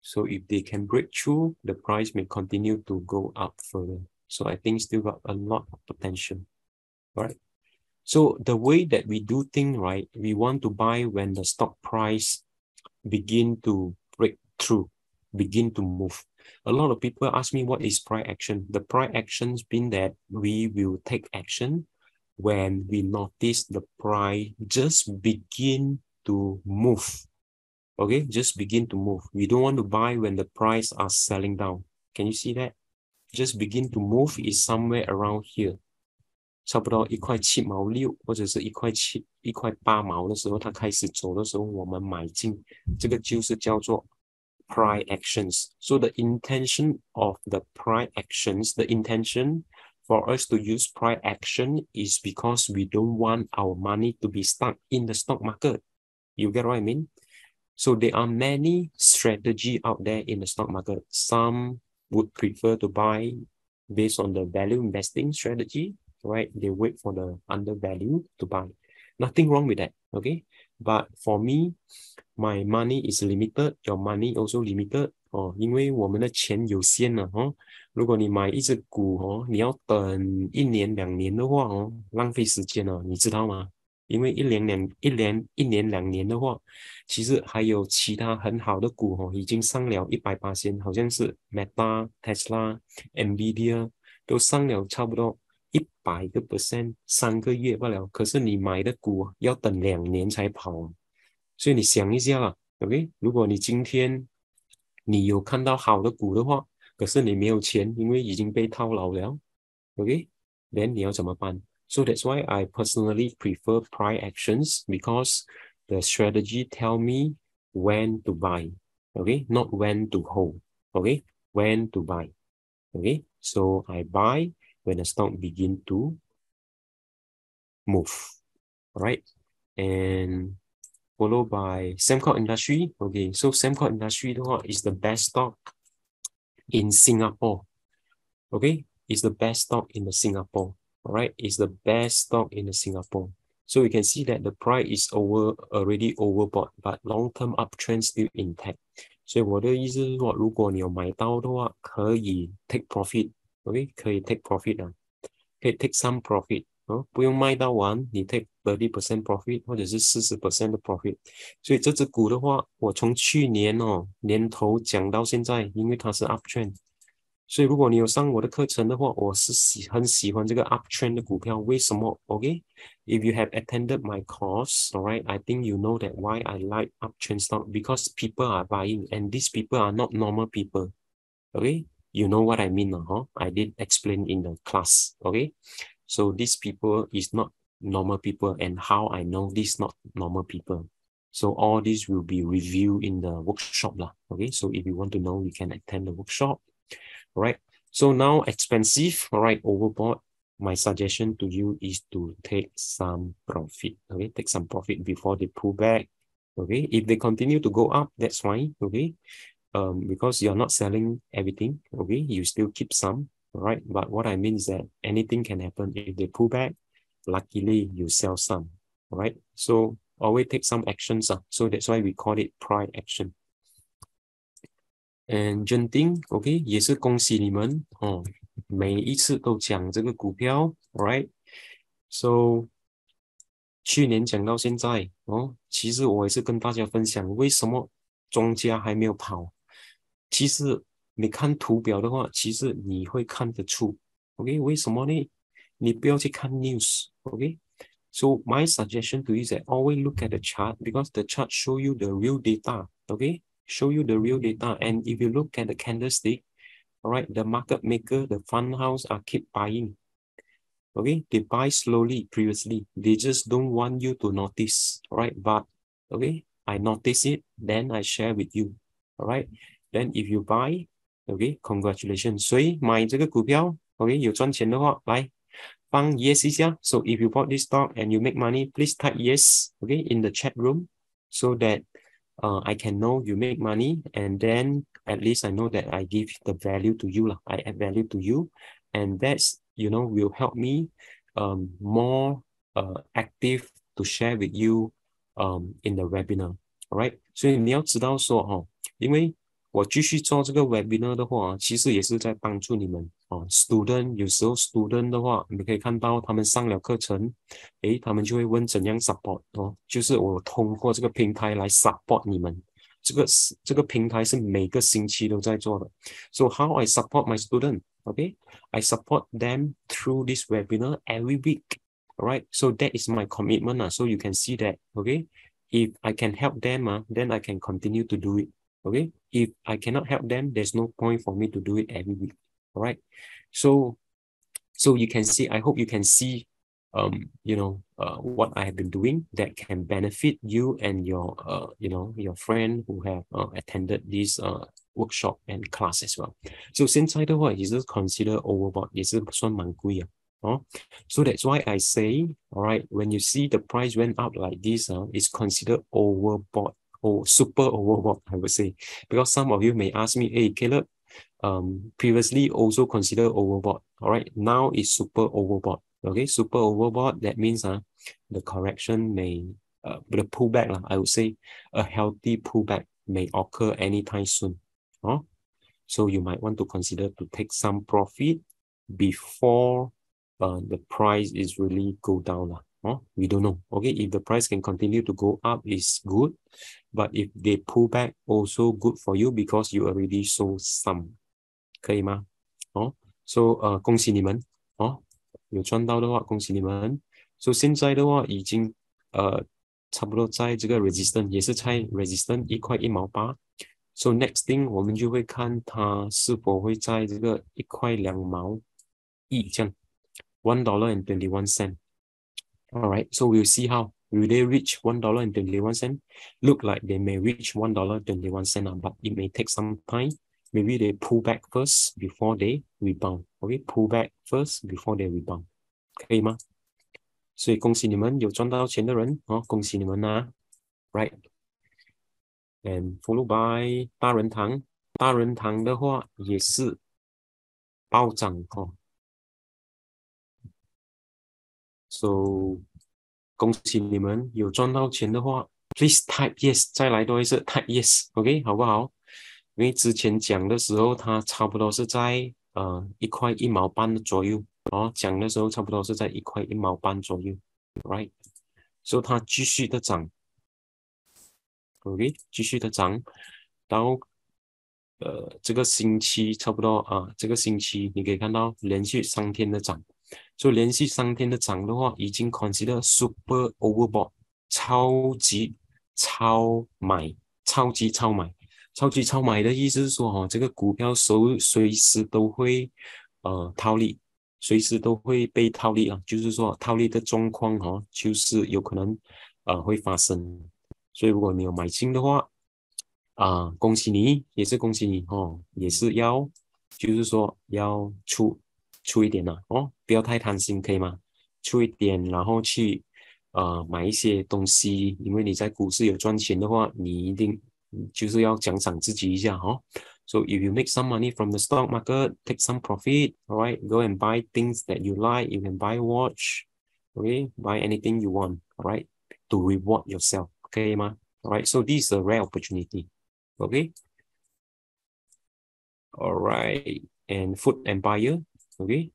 So if they can break through, the price may continue to go up further. So I think still got a lot of potential. Right. So the way that we do things, right, we want to buy when the stock price begin to break through, begin to move. A lot of people ask me what is price action. The price actions mean that we will take action when we notice the price just begin to move. Okay, just begin to move. We don't want to buy when the price are selling down. Can you see that? Just begin to move is somewhere around here. 差不多一块七毛六或者是一块七一块八毛的时候，它开始走的时候，我们买进，这个就是叫做 price actions. So the intention of the price actions, the intention for us to use price action is because we don't want our money to be stuck in the stock market. You get what I mean? So there are many strategy out there in the stock market. Some would prefer to buy based on the value investing strategy, right? They wait for the undervalue to buy. Nothing wrong with that, okay? But for me, my money is limited, your money also limited 哦，因为我们的钱有限了哦。如果你买一只股哦，你要等一年两年的话哦，浪费时间了，你知道吗？ 因为一年两一年一年两年的话，其实还有其他很好的股哦，已经上了一百八千，好像是 Meta、Tesla、Nvidia 都上了差不多一百个 percent，三个月不了。可是你买的股要等两年才跑，所以你想一下啦，OK？如果你今天你有看到好的股的话，可是你没有钱，因为已经被套牢了，OK？then 你要怎么办？So that's why I personally prefer price actions because the strategy tell me when to buy, okay? Not when to hold, okay? When to buy, okay? So I buy when the stock begin to move, right? And followed by Sembcorp Industry. Okay, so Sembcorp Industry is the best stock in Singapore. Okay, is the best stock in the Singapore right, is the best stock in the Singapore. So you can see that the price is over already overbought, but long-term uptrend still intact. 所以我的意思是说，如果你有买到的话，可以 take profit，OK，、okay? 可以 take profit 啊，可以 take some profit 哦，不用卖到完，你 take thirty percent profit 或者是四十 percent 的 profit。所以这只股的话，我从去年哦年头讲到现在，因为它是 uptrend， 所以如果你有上我的课程的话，我是喜很喜欢这个 uptrend 的股票。为什么？OK？If you have attended my course, alright, I think you know that why I like uptrend stock because people are buying and these people are not normal people. Okay? You know what I mean, huh? I did explain in the class. Okay? So these people is not normal people and how I know these not normal people. So all this will be reviewed in the workshop lah. Okay, so if you want to know, you can attend the workshop. All right. So now expensive, all right, overbought. My suggestion to you is to take some profit. Okay, take some profit before they pull back. Okay, if they continue to go up, that's fine. Okay, um, because you're not selling everything. Okay, you still keep some. Right, but what I mean is that anything can happen if they pull back. Luckily, you sell some. Right, so always take some actions. Uh, so that's why we call it price action. And Genting, OK，也是恭喜你们哦，每一次都讲这个股票，right？So 去年讲到现在哦，其实我也是跟大家分享为什么庄家还没有跑。其实你看图表的话，其实你会看得出，OK？为什么呢？你不要去看 news，OK？So my suggestion to you is that always look at the chart because the chart show you the real data，OK？Show you the real data. And if you look at the candlestick, all right, the market maker, the fund house are keep buying. Okay, they buy slowly previously. They just don't want you to notice, all right? But okay, I notice it, then I share with you. All right. Then if you buy, okay, congratulations. 所以买这个股票，OK，有赚钱的话，来帮 yes 一下。So if you bought this stock and you make money, please type yes, okay, in the chat room so that uh, I can know you make money and then at least I know that I give the value to you. Lah. I add value to you and that's, you know, will help me um, more uh, active to share with you um, in the webinar. All right. 所以你要知道说哦，因为我继续做这个 webinar 的话，其实也是在帮助你们 哦。Student 有时候 student 的话，你可以看到他们上了课程，诶，他们就会问怎样 support 哦，就是我通过这个平台来 support 你们。这个是这个平台是每个星期都在做的。So how I support my student? Okay, I support them through this webinar every week. Alright, so that is my commitment. Uh, so you can see that. Okay, if I can help them, uh, then I can continue to do it. Okay, if I cannot help them, there's no point for me to do it every week. All right. So, so you can see, I hope you can see, um, you know, uh, what I have been doing that can benefit you and your, uh, you know, your friend who have uh, attended this uh, workshop and class as well. So 现在的话也是 consider overbought，也是算蛮贵啊。Oh, so that's why I say, all right, when you see the price went up like this, uh, it's considered overbought or super overbought, I would say. Because some of you may ask me, hey, Caleb, um, previously also considered overbought. All right, now it's super overbought. Okay, super overbought, that means uh, the correction may, uh, the pullback, uh, I would say a healthy pullback may occur anytime soon. Uh, so you might want to consider to take some profit before uh, the price is really go down. Uh. Oh, we don't know. Okay, if the price can continue to go up, is good. But if they pull back, also good for you because you already sold some. 可以吗？哦，so 呃，恭喜你们哦，有赚到的话，恭喜你们。So 现在的话已经呃差不多在这个 resistance 也是在 resistance 一块一毛八。So next thing 我们就会看它是否会在这个一块两毛一这样，one dollar and twenty one cent。All right, so we'll see how. Will they reach one dollar and twenty one cent. Look like they may reach one dollar twenty one cent, but it may take some time. Maybe they pull back first before they rebound. Okay, pull back first before they rebound. 可以吗？所以恭喜你们有赚到钱的人哦，恭喜你们啊！Right. And followed by 大人堂，大人堂的话也是暴涨哦。So，恭喜你们有赚到钱的话，please type yes，再来多一次 type yes，OK，好不好？因为之前讲的时候，它差不多是在呃一块一毛半左右，然后，讲的时候差不多是在一块一毛半左右，right？所以它继续的涨，OK，继续的涨，到呃这个星期差不多啊，这个星期你可以看到连续三天的涨。就连续三天的涨的话，已经 consider super overbought，超级超买，超级超买，超级超买的意思是说，哈，这个股票随随时都会呃套利，随时都会被套利啊，就是说套利的状况哈，就是有可能呃会发生。所以如果你有买进的话，啊，恭喜你，也是恭喜你哦，也是要，就是说要出出一点呐，哦，不要太贪心，可以吗？出一点，然后去呃买一些东西，因为你在股市有赚钱的话，你一定就是要奖赏自己一下哈。So if you make some money from the stock market, take some profit, all right, go and buy things that you like. You can buy watch, okay, buy anything you want, all right, to reward yourself, okay all right so this is a rare opportunity, okay. All right, and Food Empire, okay.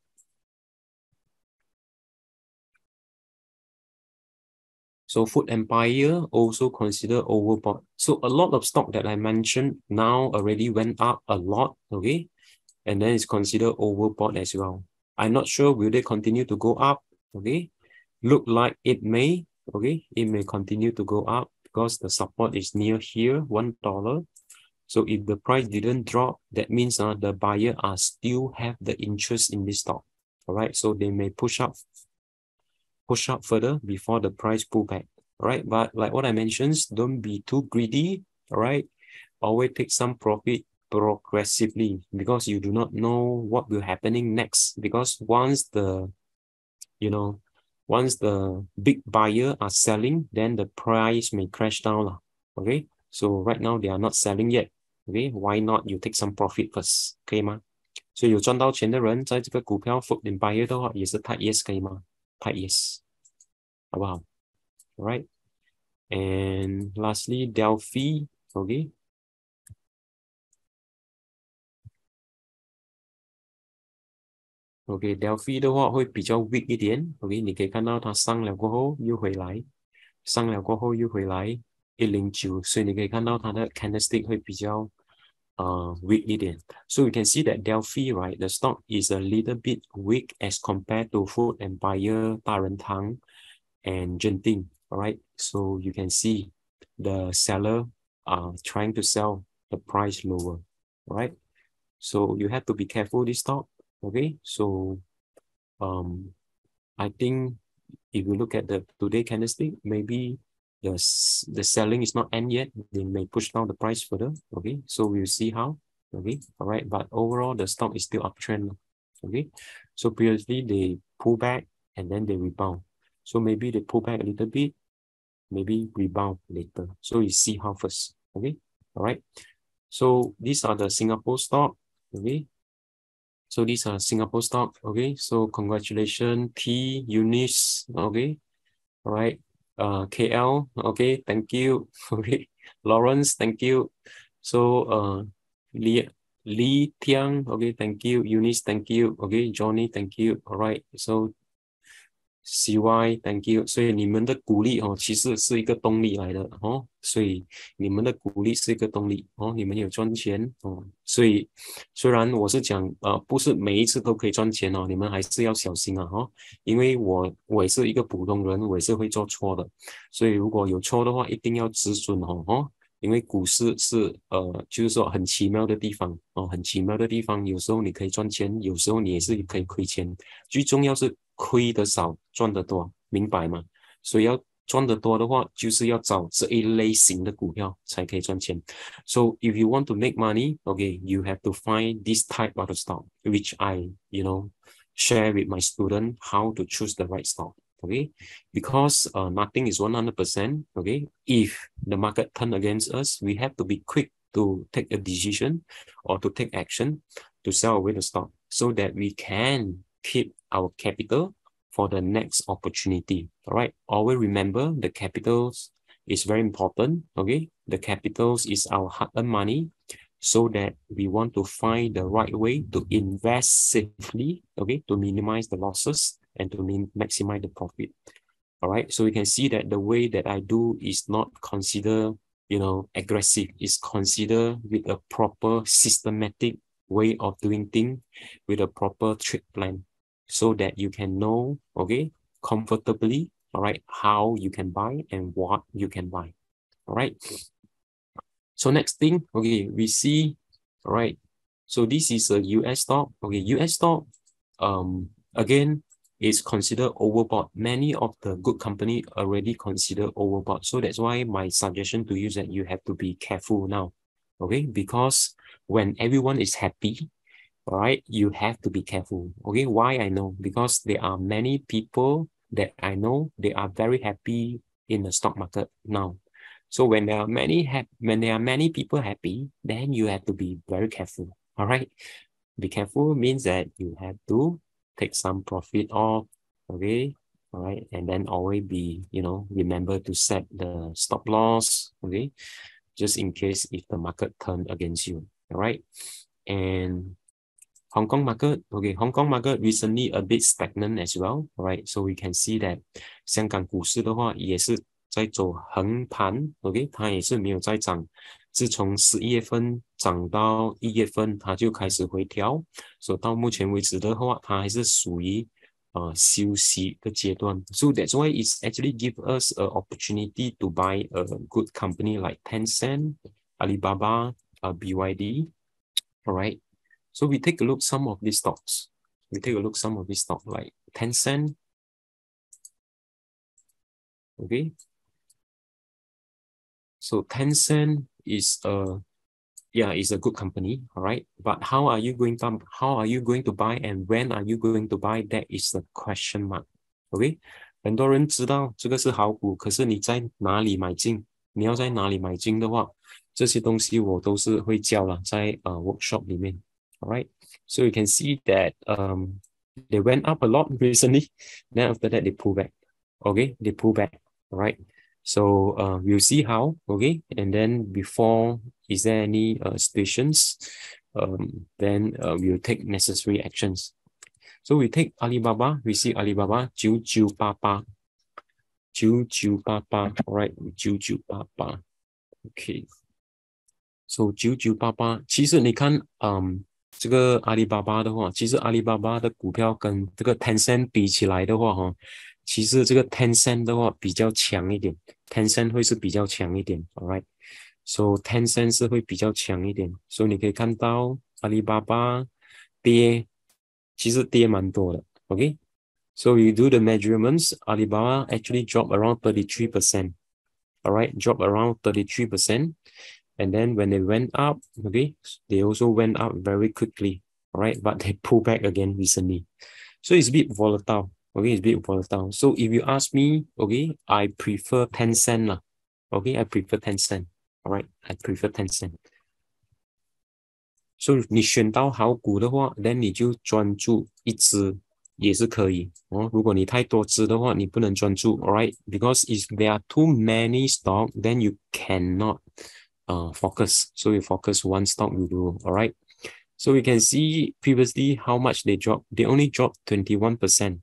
So Food Empire also consider overbought. So a lot of stock that I mentioned now already went up a lot, okay? And then it's considered overbought as well. I'm not sure will they continue to go up, okay? Look like it may, okay? It may continue to go up because the support is near here, $1. So if the price didn't drop, that means uh, the buyer are still have the interest in this stock, all right? So they may push up push up further before the price pull back. All right. But like what I mentioned, don't be too greedy. All right. Always take some profit progressively because you do not know what will happening next. Because once the, you know, once the big buyer are selling, then the price may crash down. Okay. So right now they are not selling yet. Okay. Why not you take some profit first? 可以吗？所以有赚到钱的人，在这个股票 foot in buyer 的话，也是 type yes 可以吗？type yes， 好不好？Right. And lastly, Delfi. Okay. OK, Delfi 的话会比较 weak candlestick 会比较呃 weak 一点。So we can see that Delfi, right, the stock is a little bit weak as compared to Food Empire 大仁堂 and Genting. All right, so you can see the seller are trying to sell the price lower. All right, so you have to be careful this stock. Okay, so um, I think if you look at the today candlestick, maybe the the selling is not end yet. They may push down the price further. Okay, so we'll see how. Okay, all right, but overall the stock is still uptrend. Okay, so previously they pull back and then they rebound. So maybe they pull back a little bit, maybe rebound later. So you see how first. Okay, all right. So these are the Singapore stock. Okay, so these are Singapore stock. Okay, so congratulations, T, Eunice. Okay, all right. Uh, KL. Okay, thank you. Okay, Lawrence. Thank you. So uh, Lee, Lee Tiang. Okay, thank you. Eunice. Thank you. Okay, Johnny. Thank you. All right. So CY，Thank you。所以你们的鼓励哦，其实是一个动力来的哦。所以你们的鼓励是一个动力哦。你们有赚钱哦。所以虽然我是讲呃，不是每一次都可以赚钱哦，你们还是要小心啊哈。因为我我也是一个普通人，我也是会做错的。所以如果有错的话，一定要止损哦哦。因为股市是呃，就是说很奇妙的地方哦，很奇妙的地方。有时候你可以赚钱，有时候你也是可以亏钱。最重要是。亏的少，赚的多，明白吗？所以要赚得多的话，就是要找这一类型的股票才可以赚钱。So if you want to make money, okay, you have to find this type of stock, which I, you know, share with my student how to choose the right stock. Okay, because uh, nothing is 100%. Okay, if the market turn against us, we have to be quick to take a decision or to take action to sell away the stock so that we can keep our capital for the next opportunity. All right. Always remember the capitals is very important. Okay. The capitals is our hard-earned money so that we want to find the right way to invest safely. Okay. To minimize the losses and to maximize the profit. All right. So we can see that the way that I do is not consider, you know, aggressive. It's consider with a proper systematic way of doing things with a proper trade plan so that you can know, okay, comfortably, all right, how you can buy and what you can buy. All right. So next thing, okay, we see, all right. So this is a US stock. Okay, US stock, um, again, is considered overbought. Many of the good company already considered overbought. So that's why my suggestion to you is that you have to be careful now. Okay, because when everyone is happy, all right, you have to be careful. Okay, why I know? Because there are many people that I know they are very happy in the stock market now. So when there are many when there are many people happy, then you have to be very careful. All right. Be careful means that you have to take some profit off. Okay. All right. And then always be, you know, remember to set the stop loss. Okay. Just in case if the market turn against you. All right. And Hong Kong market, okay, Hong Kong market recently a bit stagnant as well, right? So we can see that 香港股市的话也是在走横盘，OK，它也是没有在涨。 自从十一月份涨到一月份，它就开始回调，所以到目前为止的话，它还是属于呃休息的阶段。So that's why it's actually give us a opportunity to buy a good company like Tencent, Alibaba, uh, BYD. All right. So we take a look some of these stocks. We take a look some of these stocks like Tencent. Okay. So Tencent is a yeah, it's a good company, all right. But how are you going to how are you going to buy and when are you going to buy? That is the question mark. OK，很多人知道这个是好股，可是你在哪里买进？你要在哪里买进的话，这些东西我都是会教了，在呃 workshop 里面。all right. So you can see that um, they went up a lot recently. Then after that, they pull back. Okay, they pull back. All right. So uh, we'll see how. Okay, and then before is there any uh, situations? Um, then uh, we'll take necessary actions. So we take Alibaba. We see Alibaba 九九八八，九九八八。All right, 九九八八。Okay. So 九九八八，其实你看，嗯。这个阿里巴巴的话，其实阿里巴巴的股票跟这个 Tencent 比起来的话，哈， 其实这个 Tencent 的话比较强一点，Tencent 会是比较强一点，All right，so Tencent 是会比较强一点，所以你可以看到阿里巴巴跌，其实跌蛮多的，OK，so you do the measurements，阿里巴巴 actually drop around thirty three percent，All right，drop around thirty three percent。And then when they went up, okay, they also went up very quickly, all right? But they pull back again recently. So it's a bit volatile, okay? It's a bit volatile. So if you ask me, okay, I prefer Tencent lah. Okay, I prefer Tencent. All right, I prefer Tencent. So 你选到好股的话，then 你就专注一只也是可以哦。如果你太多只的话，你不能专注，all right？Because if there are too many stock, then you cannot uh, focus. So we focus one stock we do, all right? So we can see previously how much they dropped. They only dropped 21%,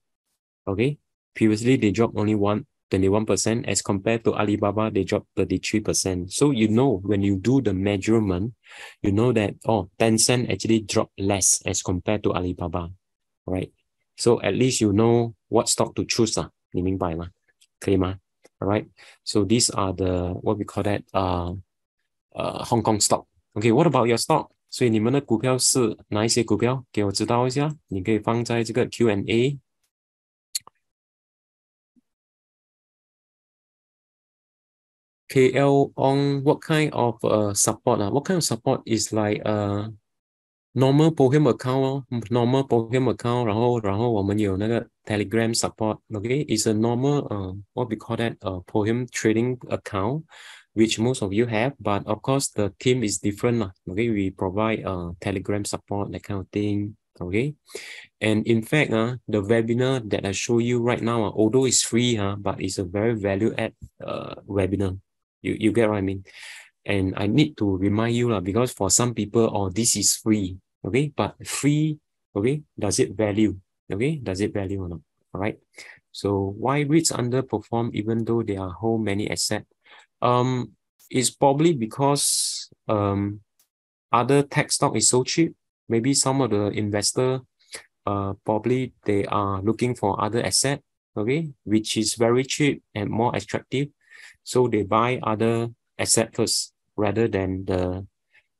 okay? Previously, they dropped only one 21% as compared to Alibaba, they dropped 33%. So you know when you do the measurement, you know that, oh, Tencent actually dropped less as compared to Alibaba, right? So at least you know what stock to choose. Uh, 你明白吗？可以吗？All So these are the, what we call that, uh, 呃，Hong Kong stock。OK，what about your stock？所以你们的股票是哪一些股票？给我知道一下。你可以放在这个 Q&A。 KL on what kind of uh, support? Uh, what kind of support is like uh normal POEMS account, normal POEMS account，然后然后我们有那个 Telegram support. Okay, it's a normal uh what we call that uh POEMS trading account。Which most of you have, but of course the team is different. Okay, we provide uh, Telegram support, that kind of thing. Okay, and in fact, uh, the webinar that I show you right now, uh, although it's free, uh, but it's a very value add uh, webinar. You, you get what I mean? And I need to remind you uh, because for some people, oh, this is free. Okay, but free, okay, does it value? Okay, does it value or not? All right. So why REITs underperform even though they are hold many assets? Um, it's probably because um other tech stock is so cheap. Maybe some of the investor uh probably they are looking for other asset, okay, which is very cheap and more attractive. So they buy other assets first rather than the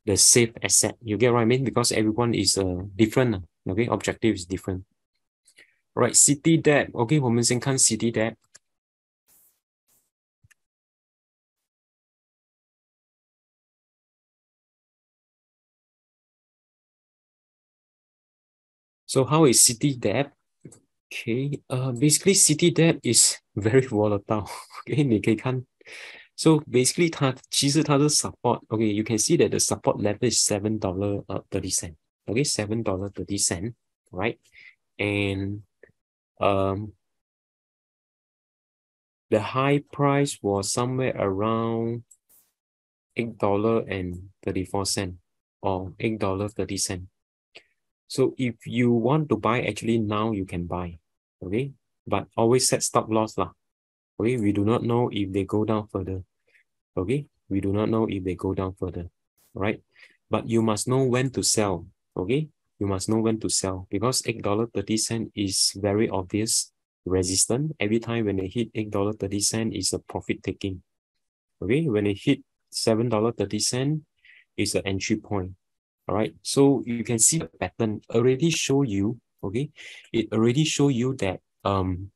the safe asset. You get what I mean? Because everyone is uh, different. Ah. Okay, objective is different. Right, CityDev. Okay, 我们先看 CityDev. So how is CityDev? Okay, uh, basically CityDev is very volatile. okay, 你可以看，so basically 它其实它的 support. Okay, you can see that the support level is seven dollar uh thirty cent. Okay, seven dollar thirty cent, right? And um, the high price was somewhere around eight dollar and thirty four cent or eight dollar thirty cent. So if you want to buy, actually now you can buy, okay? But always set stop loss lah. Okay, we do not know if they go down further. Okay, we do not know if they go down further, right? But you must know when to sell. Okay, you must know when to sell because $8.30 is very obvious resistant. Every time when they hit $8.30 is a profit taking. Okay, when it hit $7.30 is an entry point. All right, so you can see the pattern already show you, okay, it already show you that um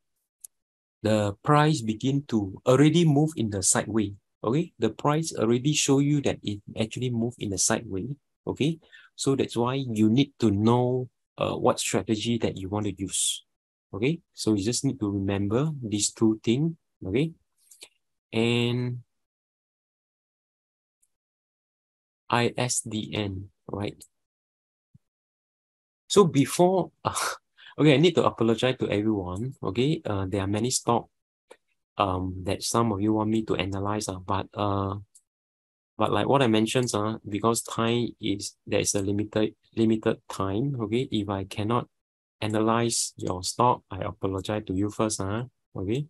the price begin to already move in the sideway. Okay, the price already show you that it actually move in the sideway. Okay, so that's why you need to know uh, what strategy that you want to use. Okay, so you just need to remember these two things. Okay, and ISDN, right? So before, uh, Okay, I need to apologize to everyone. Okay, uh, there are many stock um that some of you want me to analyze, uh, but uh, but like what I mentioned, uh, because time is there is a limited limited time. Okay, if I cannot analyze your stock, I apologize to you first. Uh, okay.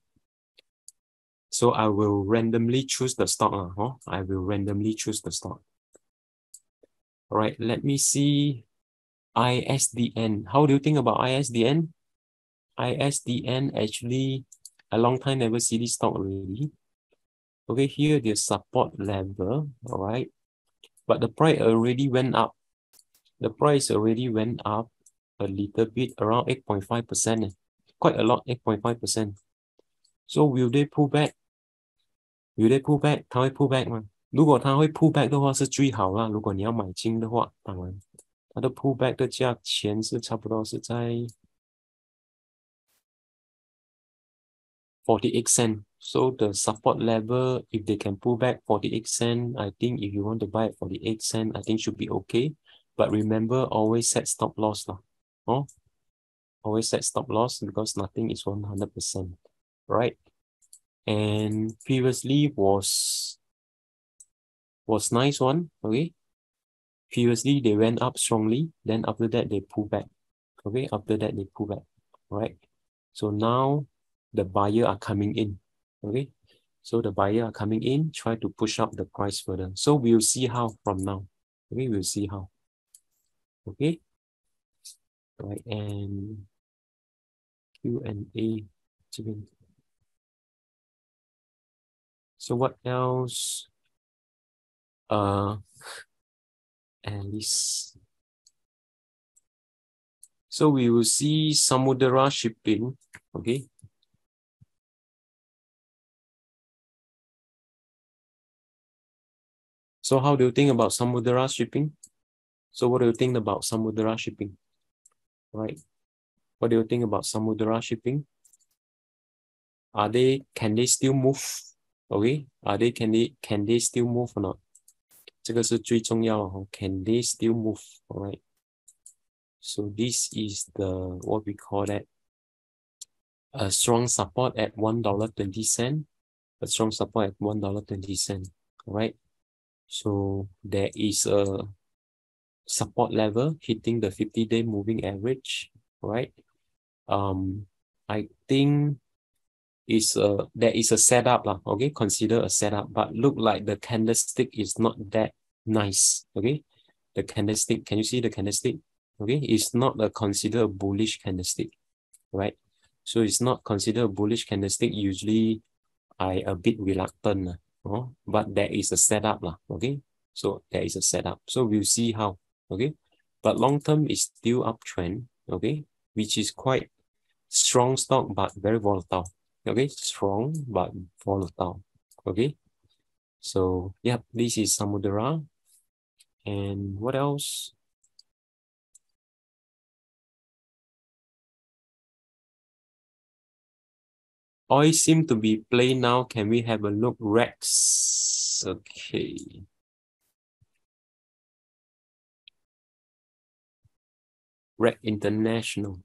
So I will randomly choose the stock. Uh, huh? I will randomly choose the stock. All right, let me see ISDN. How do you think about ISDN? ISDN actually a long time never see this stock already. Okay, here the support level, all right. But the price already went up. The price already went up a little bit, around 8.5%. Eh? Quite a lot, 8.5%. So will they pull back? Will they pull back? Can I pull back? One? 如果它会 pull back 的话是最好啦。如果你要买进的话，当然。它的 pullback 的价钱是差不多是在 forty-eight cent. So the support level, if they can pull back forty-eight cent, I think if you want to buy at forty-eight cent, I think should be okay. But remember, always set stop loss lah. Oh, always set stop loss because nothing is one hundred percent, right? And previously was was nice one, okay? previously they went up strongly, then after that they pull back. Okay, after that they pull back. Right. So now the buyer are coming in. Okay. So the buyer are coming in, try to push up the price further. So we'll see how from now. Okay, we'll see how. Okay. Right, and Q and A. So what else? Uh Alice. So we will see Samudera shipping, okay? So how do you think about Samudera shipping? So what do you think about Samudera shipping? Right. What do you think about Samudera shipping? Are they, can they still move? Okay. Are they, can they, can they still move or not? 这个是最重要的哈。Can they still move? Alright. So this is the what we call that a strong support at one dollar twenty cent. A strong support at one dollar twenty cent. Alright. So there is a support level hitting the 50 day moving average. Right. Um, I think is a there is a setup lah, okay? Consider a setup but look like the candlestick is not that nice okay? The candlestick can you see the candlestick? Okay it's not a consider bullish candlestick right? So it's not considered a bullish candlestick usually I a bit reluctant uh, oh, but there is a setup lah, okay? So there is a setup. So we'll see how okay? But long term is still uptrend okay? Which is quite strong stock but very volatile. Okay, strong but volatile. Okay, so yeah, this is Samudera. And what else? Oil seem to be plain now. Can we have a look? Rex. Okay. Rex International.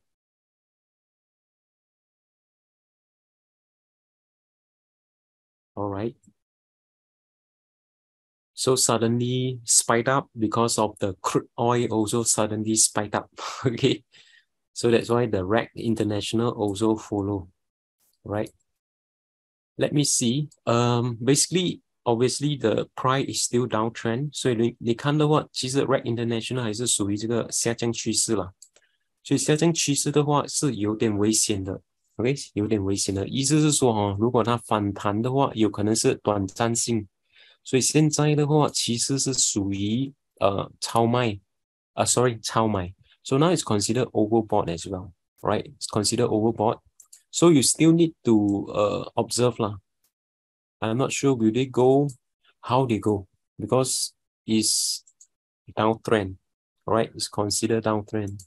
All right. So suddenly spiked up because of the crude oil also suddenly spiked up. okay. So that's why the Rex International also follow, right? Let me see. Um, basically, obviously the price is still downtrend，所以你你看的话，其实 Rex International 还是属于这个下降趋势了。所以下降趋势的话是有点危险的，OK，有点危险的意思是说，哈，如果它反弹的话，有可能是短暂性。所以现在的话，其实是属于呃超卖，啊，sorry，超卖。So now it's considered overbought as well, right? It's considered overbought. So you still need to uh observe lah. I'm not sure will they go, how they go, because is downtrend, right? It's considered downtrend.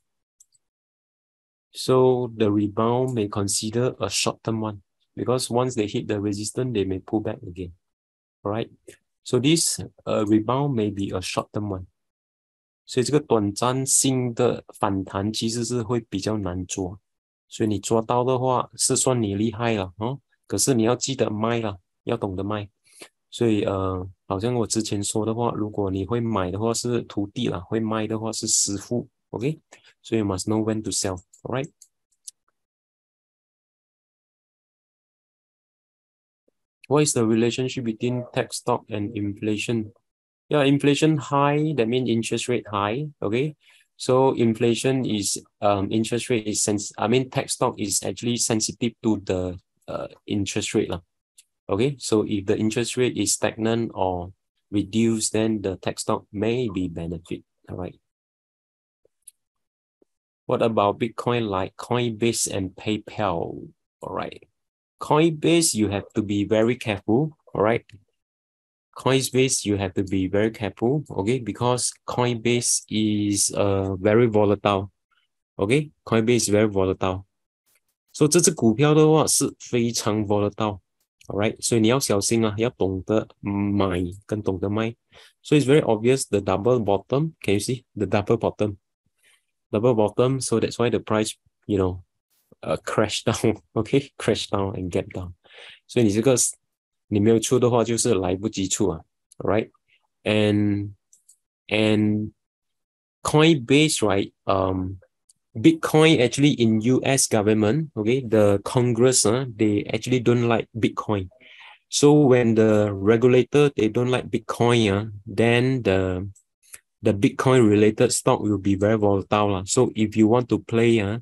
So the rebound may consider a short-term one because once they hit the resistance, they may pull back again. All right. So this uh, rebound may be a short-term one. 所以这个短暂性的反弹其实是会比较难做，所以你做到的话是算你厉害了哦。可是你要记得卖了，要懂得卖。所以呃，好像我之前说的话，如果你会买的话是徒弟了，会卖的话是师傅。OK，所以 must know when to sell。All right. What is the relationship between tech stock and inflation? Yeah, inflation high, that means interest rate high. Okay. So inflation is um interest rate is sense I mean tech stock is actually sensitive to the uh interest rate. Lah. Okay. So if the interest rate is stagnant or reduced, then the tech stock may be benefit. All right. What about Bitcoin like Coinbase and PayPal? All right. Coinbase, you have to be very careful. All right. Coinbase, you have to be very careful. Okay. Because Coinbase is uh, very volatile. Okay. Coinbase is very volatile. So 这只股票的话是非常 volatile. Alright，所以你要小心啊，要懂得买跟懂得卖。So it's very obvious the double bottom. Can you see the double bottom? double bottom. So that's why the price, you know, uh, crash down, okay, crash down and get down. So 你这个你没有出的话，就是来不及出啊，right? And and Coinbase, right? Um, Bitcoin actually in U.S. government, okay, the Congress, uh, they actually don't like Bitcoin. So when the regulator they don't like Bitcoin, uh, then the the Bitcoin related stock will be very volatile. Uh. So if you want to play, uh,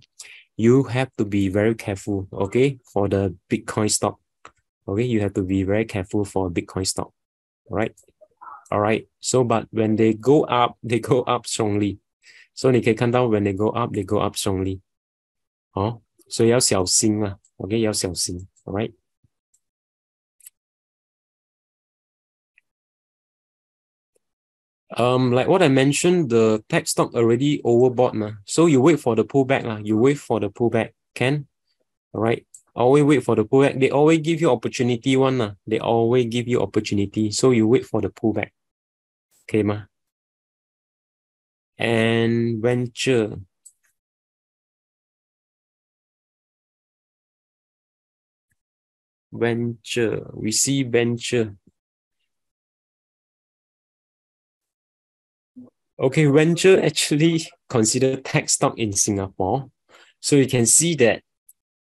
you have to be very careful, okay, for the Bitcoin stock. Okay, you have to be very careful for Bitcoin stock. All right. All right. So, but when they go up, they go up strongly. So 你可以看到 when they go up, they go up strongly. 哦，所以要小心啊，OK，要小心，All right。 Um, like what I mentioned, the tech stock already overbought. Nah. So you wait for the pullback. Lah. You wait for the pullback. Can? All right. Always wait for the pullback. They always give you opportunity one. Nah. They always give you opportunity. So you wait for the pullback. Okay, ma. And venture. Venture. We see venture. Okay, venture actually consider tech stock in Singapore. So you can see that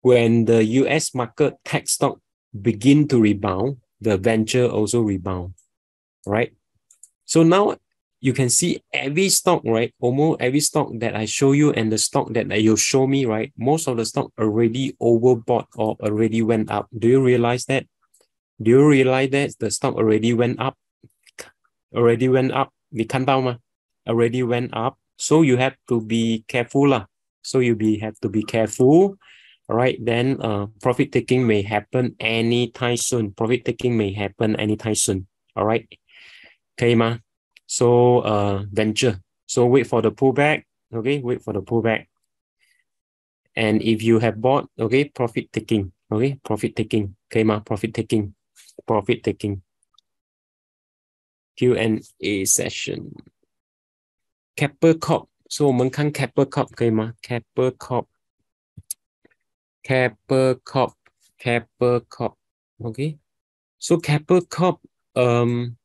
when the US market tech stock begin to rebound, the venture also rebound, right? So now you can see every stock, right? Almost every stock that I show you and the stock that you show me, right? Most of the stock already overbought or already went up. Do you realize that? Do you realize that the stock already went up? Already went up. 你看到吗 ？already went up. So you have to be careful. Lah. So you be have to be careful, All right, then uh, profit taking may happen anytime soon. Profit taking may happen anytime soon. All right, okay, ma. So uh, venture. So wait for the pullback. Okay, wait for the pullback. And if you have bought, okay, profit taking. Okay, profit taking. Okay, ma. Profit taking. Profit taking. Q&A session. Keppel so 所以我们看 Keppel Corp 可以吗？Keppel Corp Keppel OK so Keppel um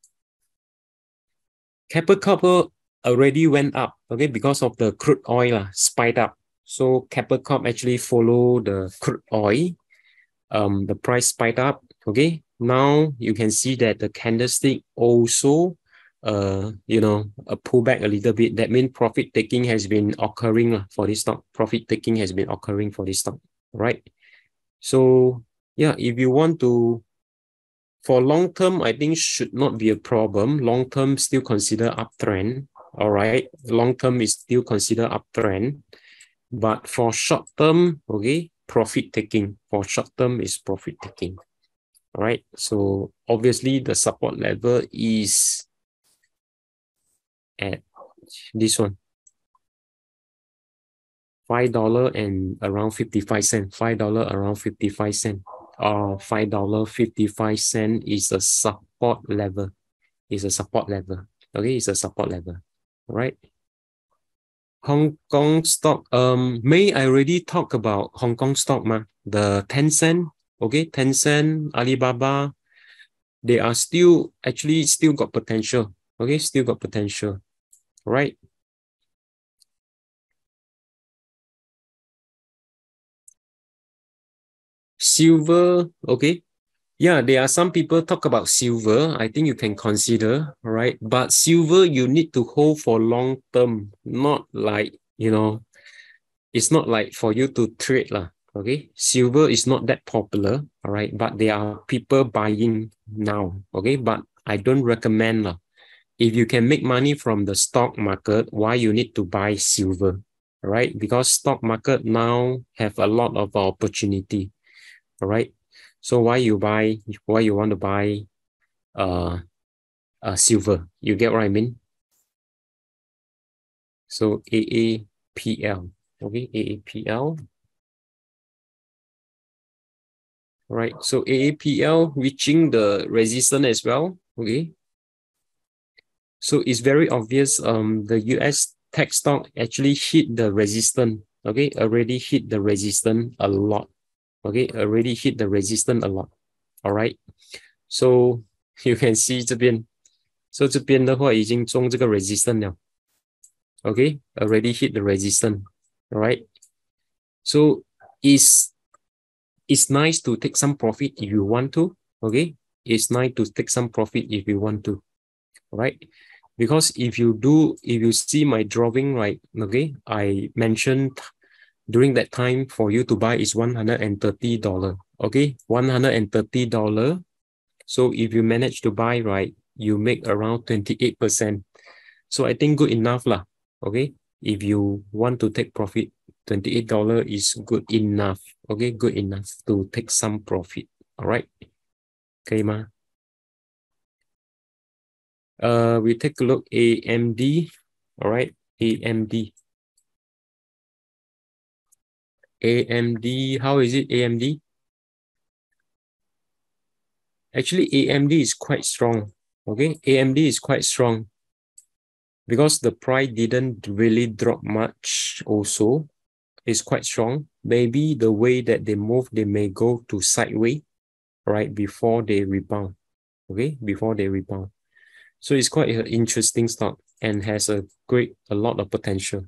Keppel Corp already went up okay because of the crude oil lah, spiked up. So Keppel Corp actually follow the crude oil um the price spiked up okay. Now you can see that the candlestick also uh, you know, a pullback a little bit. That means profit taking has been occurring for this stock. Profit taking has been occurring for this stock right? So yeah, if you want to, for long term, I think should not be a problem. Long term still consider uptrend. All right, long term is still consider uptrend, but for short term, okay, profit taking. For short term is profit taking. All right, so obviously the support level is at this one. Five dollar and around 55 cent, five dollar around 55 cent, or five dollar 55 cent is a support level, is a support level. Okay, it's a support level, right? Hong Kong stock, um, May I already talk about Hong Kong stock, ma? The Tencent, okay, Tencent, Alibaba, they are still actually still got potential, okay, still got potential, right? Silver, okay. Yeah, there are some people talk about silver. I think you can consider, right? But silver, you need to hold for long term, not like, you know, it's not like for you to trade. Lah, okay. Silver is not that popular, all right. But there are people buying now, okay. But I don't recommend. Lah. If you can make money from the stock market, why you need to buy silver, right? Because stock market now have a lot of opportunity all right. So why you buy, why you want to buy uh, uh silver? You get what I mean? So AAPL, okay, AAPL. All right, so AAPL reaching the resistance as well, okay. So it's very obvious um the US tech stock actually hit the resistance, okay, already hit the resistance a lot okay, already hit the resistance a lot. All right, so you can see 这边，so 这边的话已经中这个 resistance 了。Okay, already hit the resistance. All right, so it's it's nice to take some profit if you want to. Okay, it's nice to take some profit if you want to. All right, Because if you do, if you see my drawing, right? Okay, I mentioned during that time for you to buy is $130. Okay, $130. So if you manage to buy right, you make around 28%. So I think good enough lah. Okay, if you want to take profit, $28 is good enough. Okay, good enough to take some profit. All right. Okay, ma. Uh, we take a look AMD. All right, AMD. AMD, how is it AMD? Actually, AMD is quite strong. Okay, AMD is quite strong because the price didn't really drop much also. It's quite strong. Maybe the way that they move, they may go to sideways, right, before they rebound. Okay, before they rebound. So it's quite an interesting stock and has a great, a lot of potential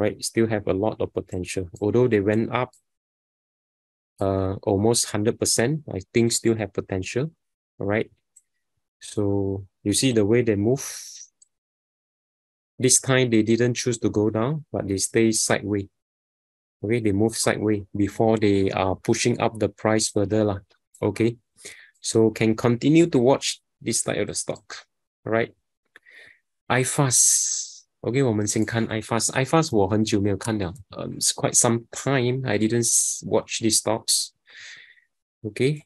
right, still have a lot of potential. Although they went up uh, almost 100%, I think still have potential, all right? So you see the way they move. This time they didn't choose to go down, but they stay sideways. Okay, they move sideways before they are pushing up the price further. Lah. Okay, so can continue to watch this type of the stock right? iFAST. Okay, 我们先看 iFAST. iFAST 我很久没有看了。Um, it's quite some time I didn't watch these stocks. Okay.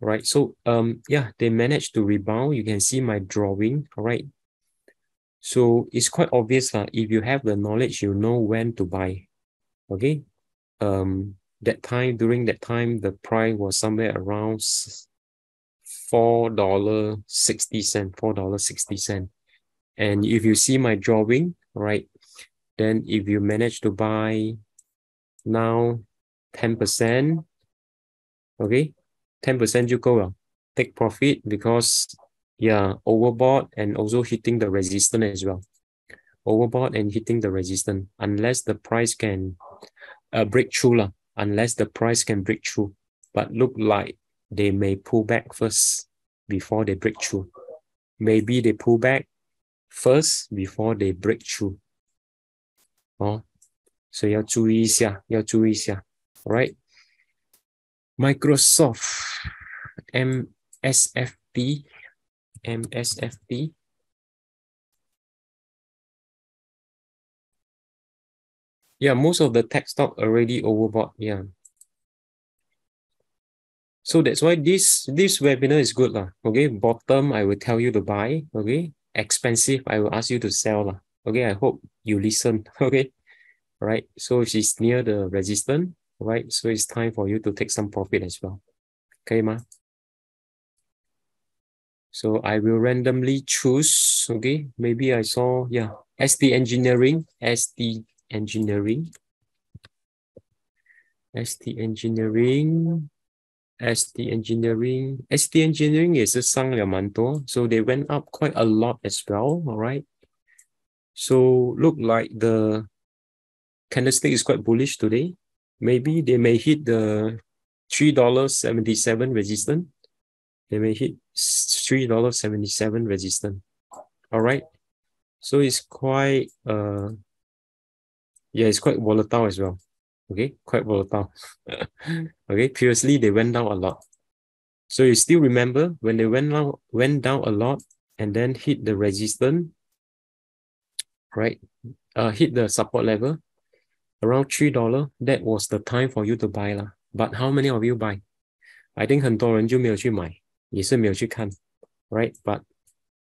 Right. So um yeah, they managed to rebound. You can see my drawing. Right. So it's quite obvious that if you have the knowledge, you know when to buy. Okay. Um that time during that time the price was somewhere around four dollar sixty cent, four dollar sixty cent. And if you see my drawing, right, then if you manage to buy now 10%, okay, 10% you go take profit because yeah, overbought and also hitting the resistance as well. Overbought and hitting the resistance unless the price can uh, break through, lah, unless the price can break through. But look like they may pull back first before they break through. Maybe they pull back first before they break through. 哦，所以要注意一下，要注意一下。Right? Microsoft MSFT MSFT Yeah, most of the tech stock already overbought. Yeah. So that's why this this webinar is good. Lah. Okay, bottom I will tell you to buy. Okay, expensive, I will ask you to sell. Lah. Okay, I hope you listen. Okay. right? So she's near the resistance, right? So it's time for you to take some profit as well. Okay, ma? So I will randomly choose, okay? Maybe I saw, yeah, ST Engineering, ST Engineering, ST Engineering, ST Engineering. ST Engineering is a sang manto, so they went up quite a lot as well, all right? So look like the candlestick is quite bullish today. Maybe they may hit the $3.77 resistance. They may hit $3.77 resistance. All right. So it's quite, uh, yeah, it's quite volatile as well okay, quite volatile. okay, previously they went down a lot. So you still remember when they went down, went down a lot and then hit the resistance, right? Uh, hit the support level around three dollar. That was the time for you to buy lah. But how many of you buy? I think 很多人就没有去买，也是没有去看，right? But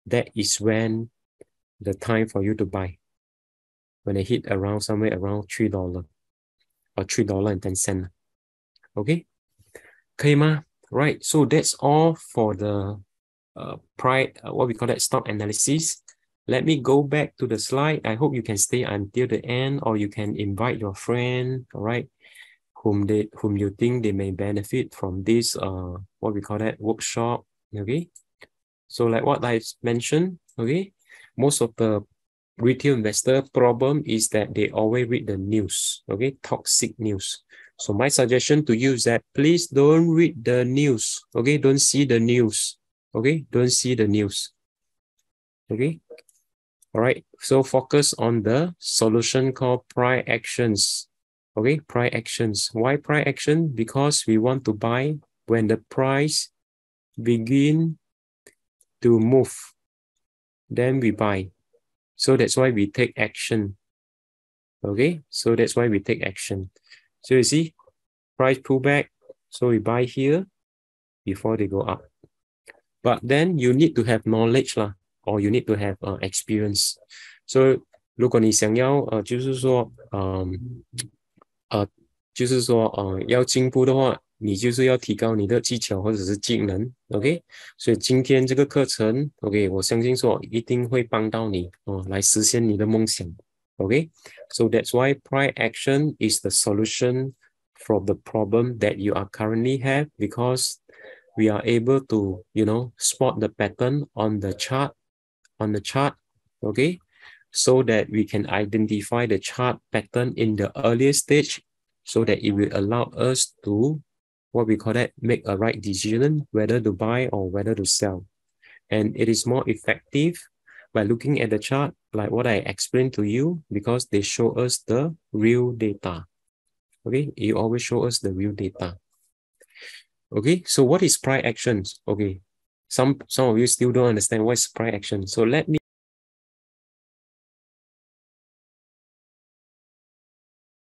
that is when the time for you to buy when they hit around somewhere around three dollar or three dollar and ten cent. Okay, 可以吗? Right. So that's all for the uh, price, uh, what we call that stock analysis. Let me go back to the slide. I hope you can stay until the end, or you can invite your friend. All right, whom they whom you think they may benefit from this uh what we call that workshop. Okay. So like what I mentioned, okay, most of the retail investor problem is that they always read the news, okay, toxic news. So my suggestion to you is that please don't read the news, okay, don't see the news, okay, don't see the news, okay. All right, so focus on the solution called price actions, okay, price actions. Why price action? Because we want to buy when the price begin to move, then we buy. So that's why we take action. Okay, so that's why we take action. So you see, price pullback. So we buy here before they go up. But then you need to have knowledge lah, or you need to have uh, experience. So 如果你想要呃，就是说，嗯，呃，就是说，呃，要进步的话， 你就是要提高你的技巧或者是技能，OK？所以今天这个课程，OK，我相信说一定会帮到你哦，来实现你的梦想，OK？So that's why price action is the solution from the problem that you are currently have because we are able to you know spot the pattern on the chart on the chart, okay? So that we can identify the chart pattern in the earlier stage so that it will allow us to what we call that make a right decision whether to buy or whether to sell. And it is more effective by looking at the chart like what I explained to you because they show us the real data. Okay, you always show us the real data. Okay, so what is price actions? Okay, some some of you still don't understand what is price action. So let me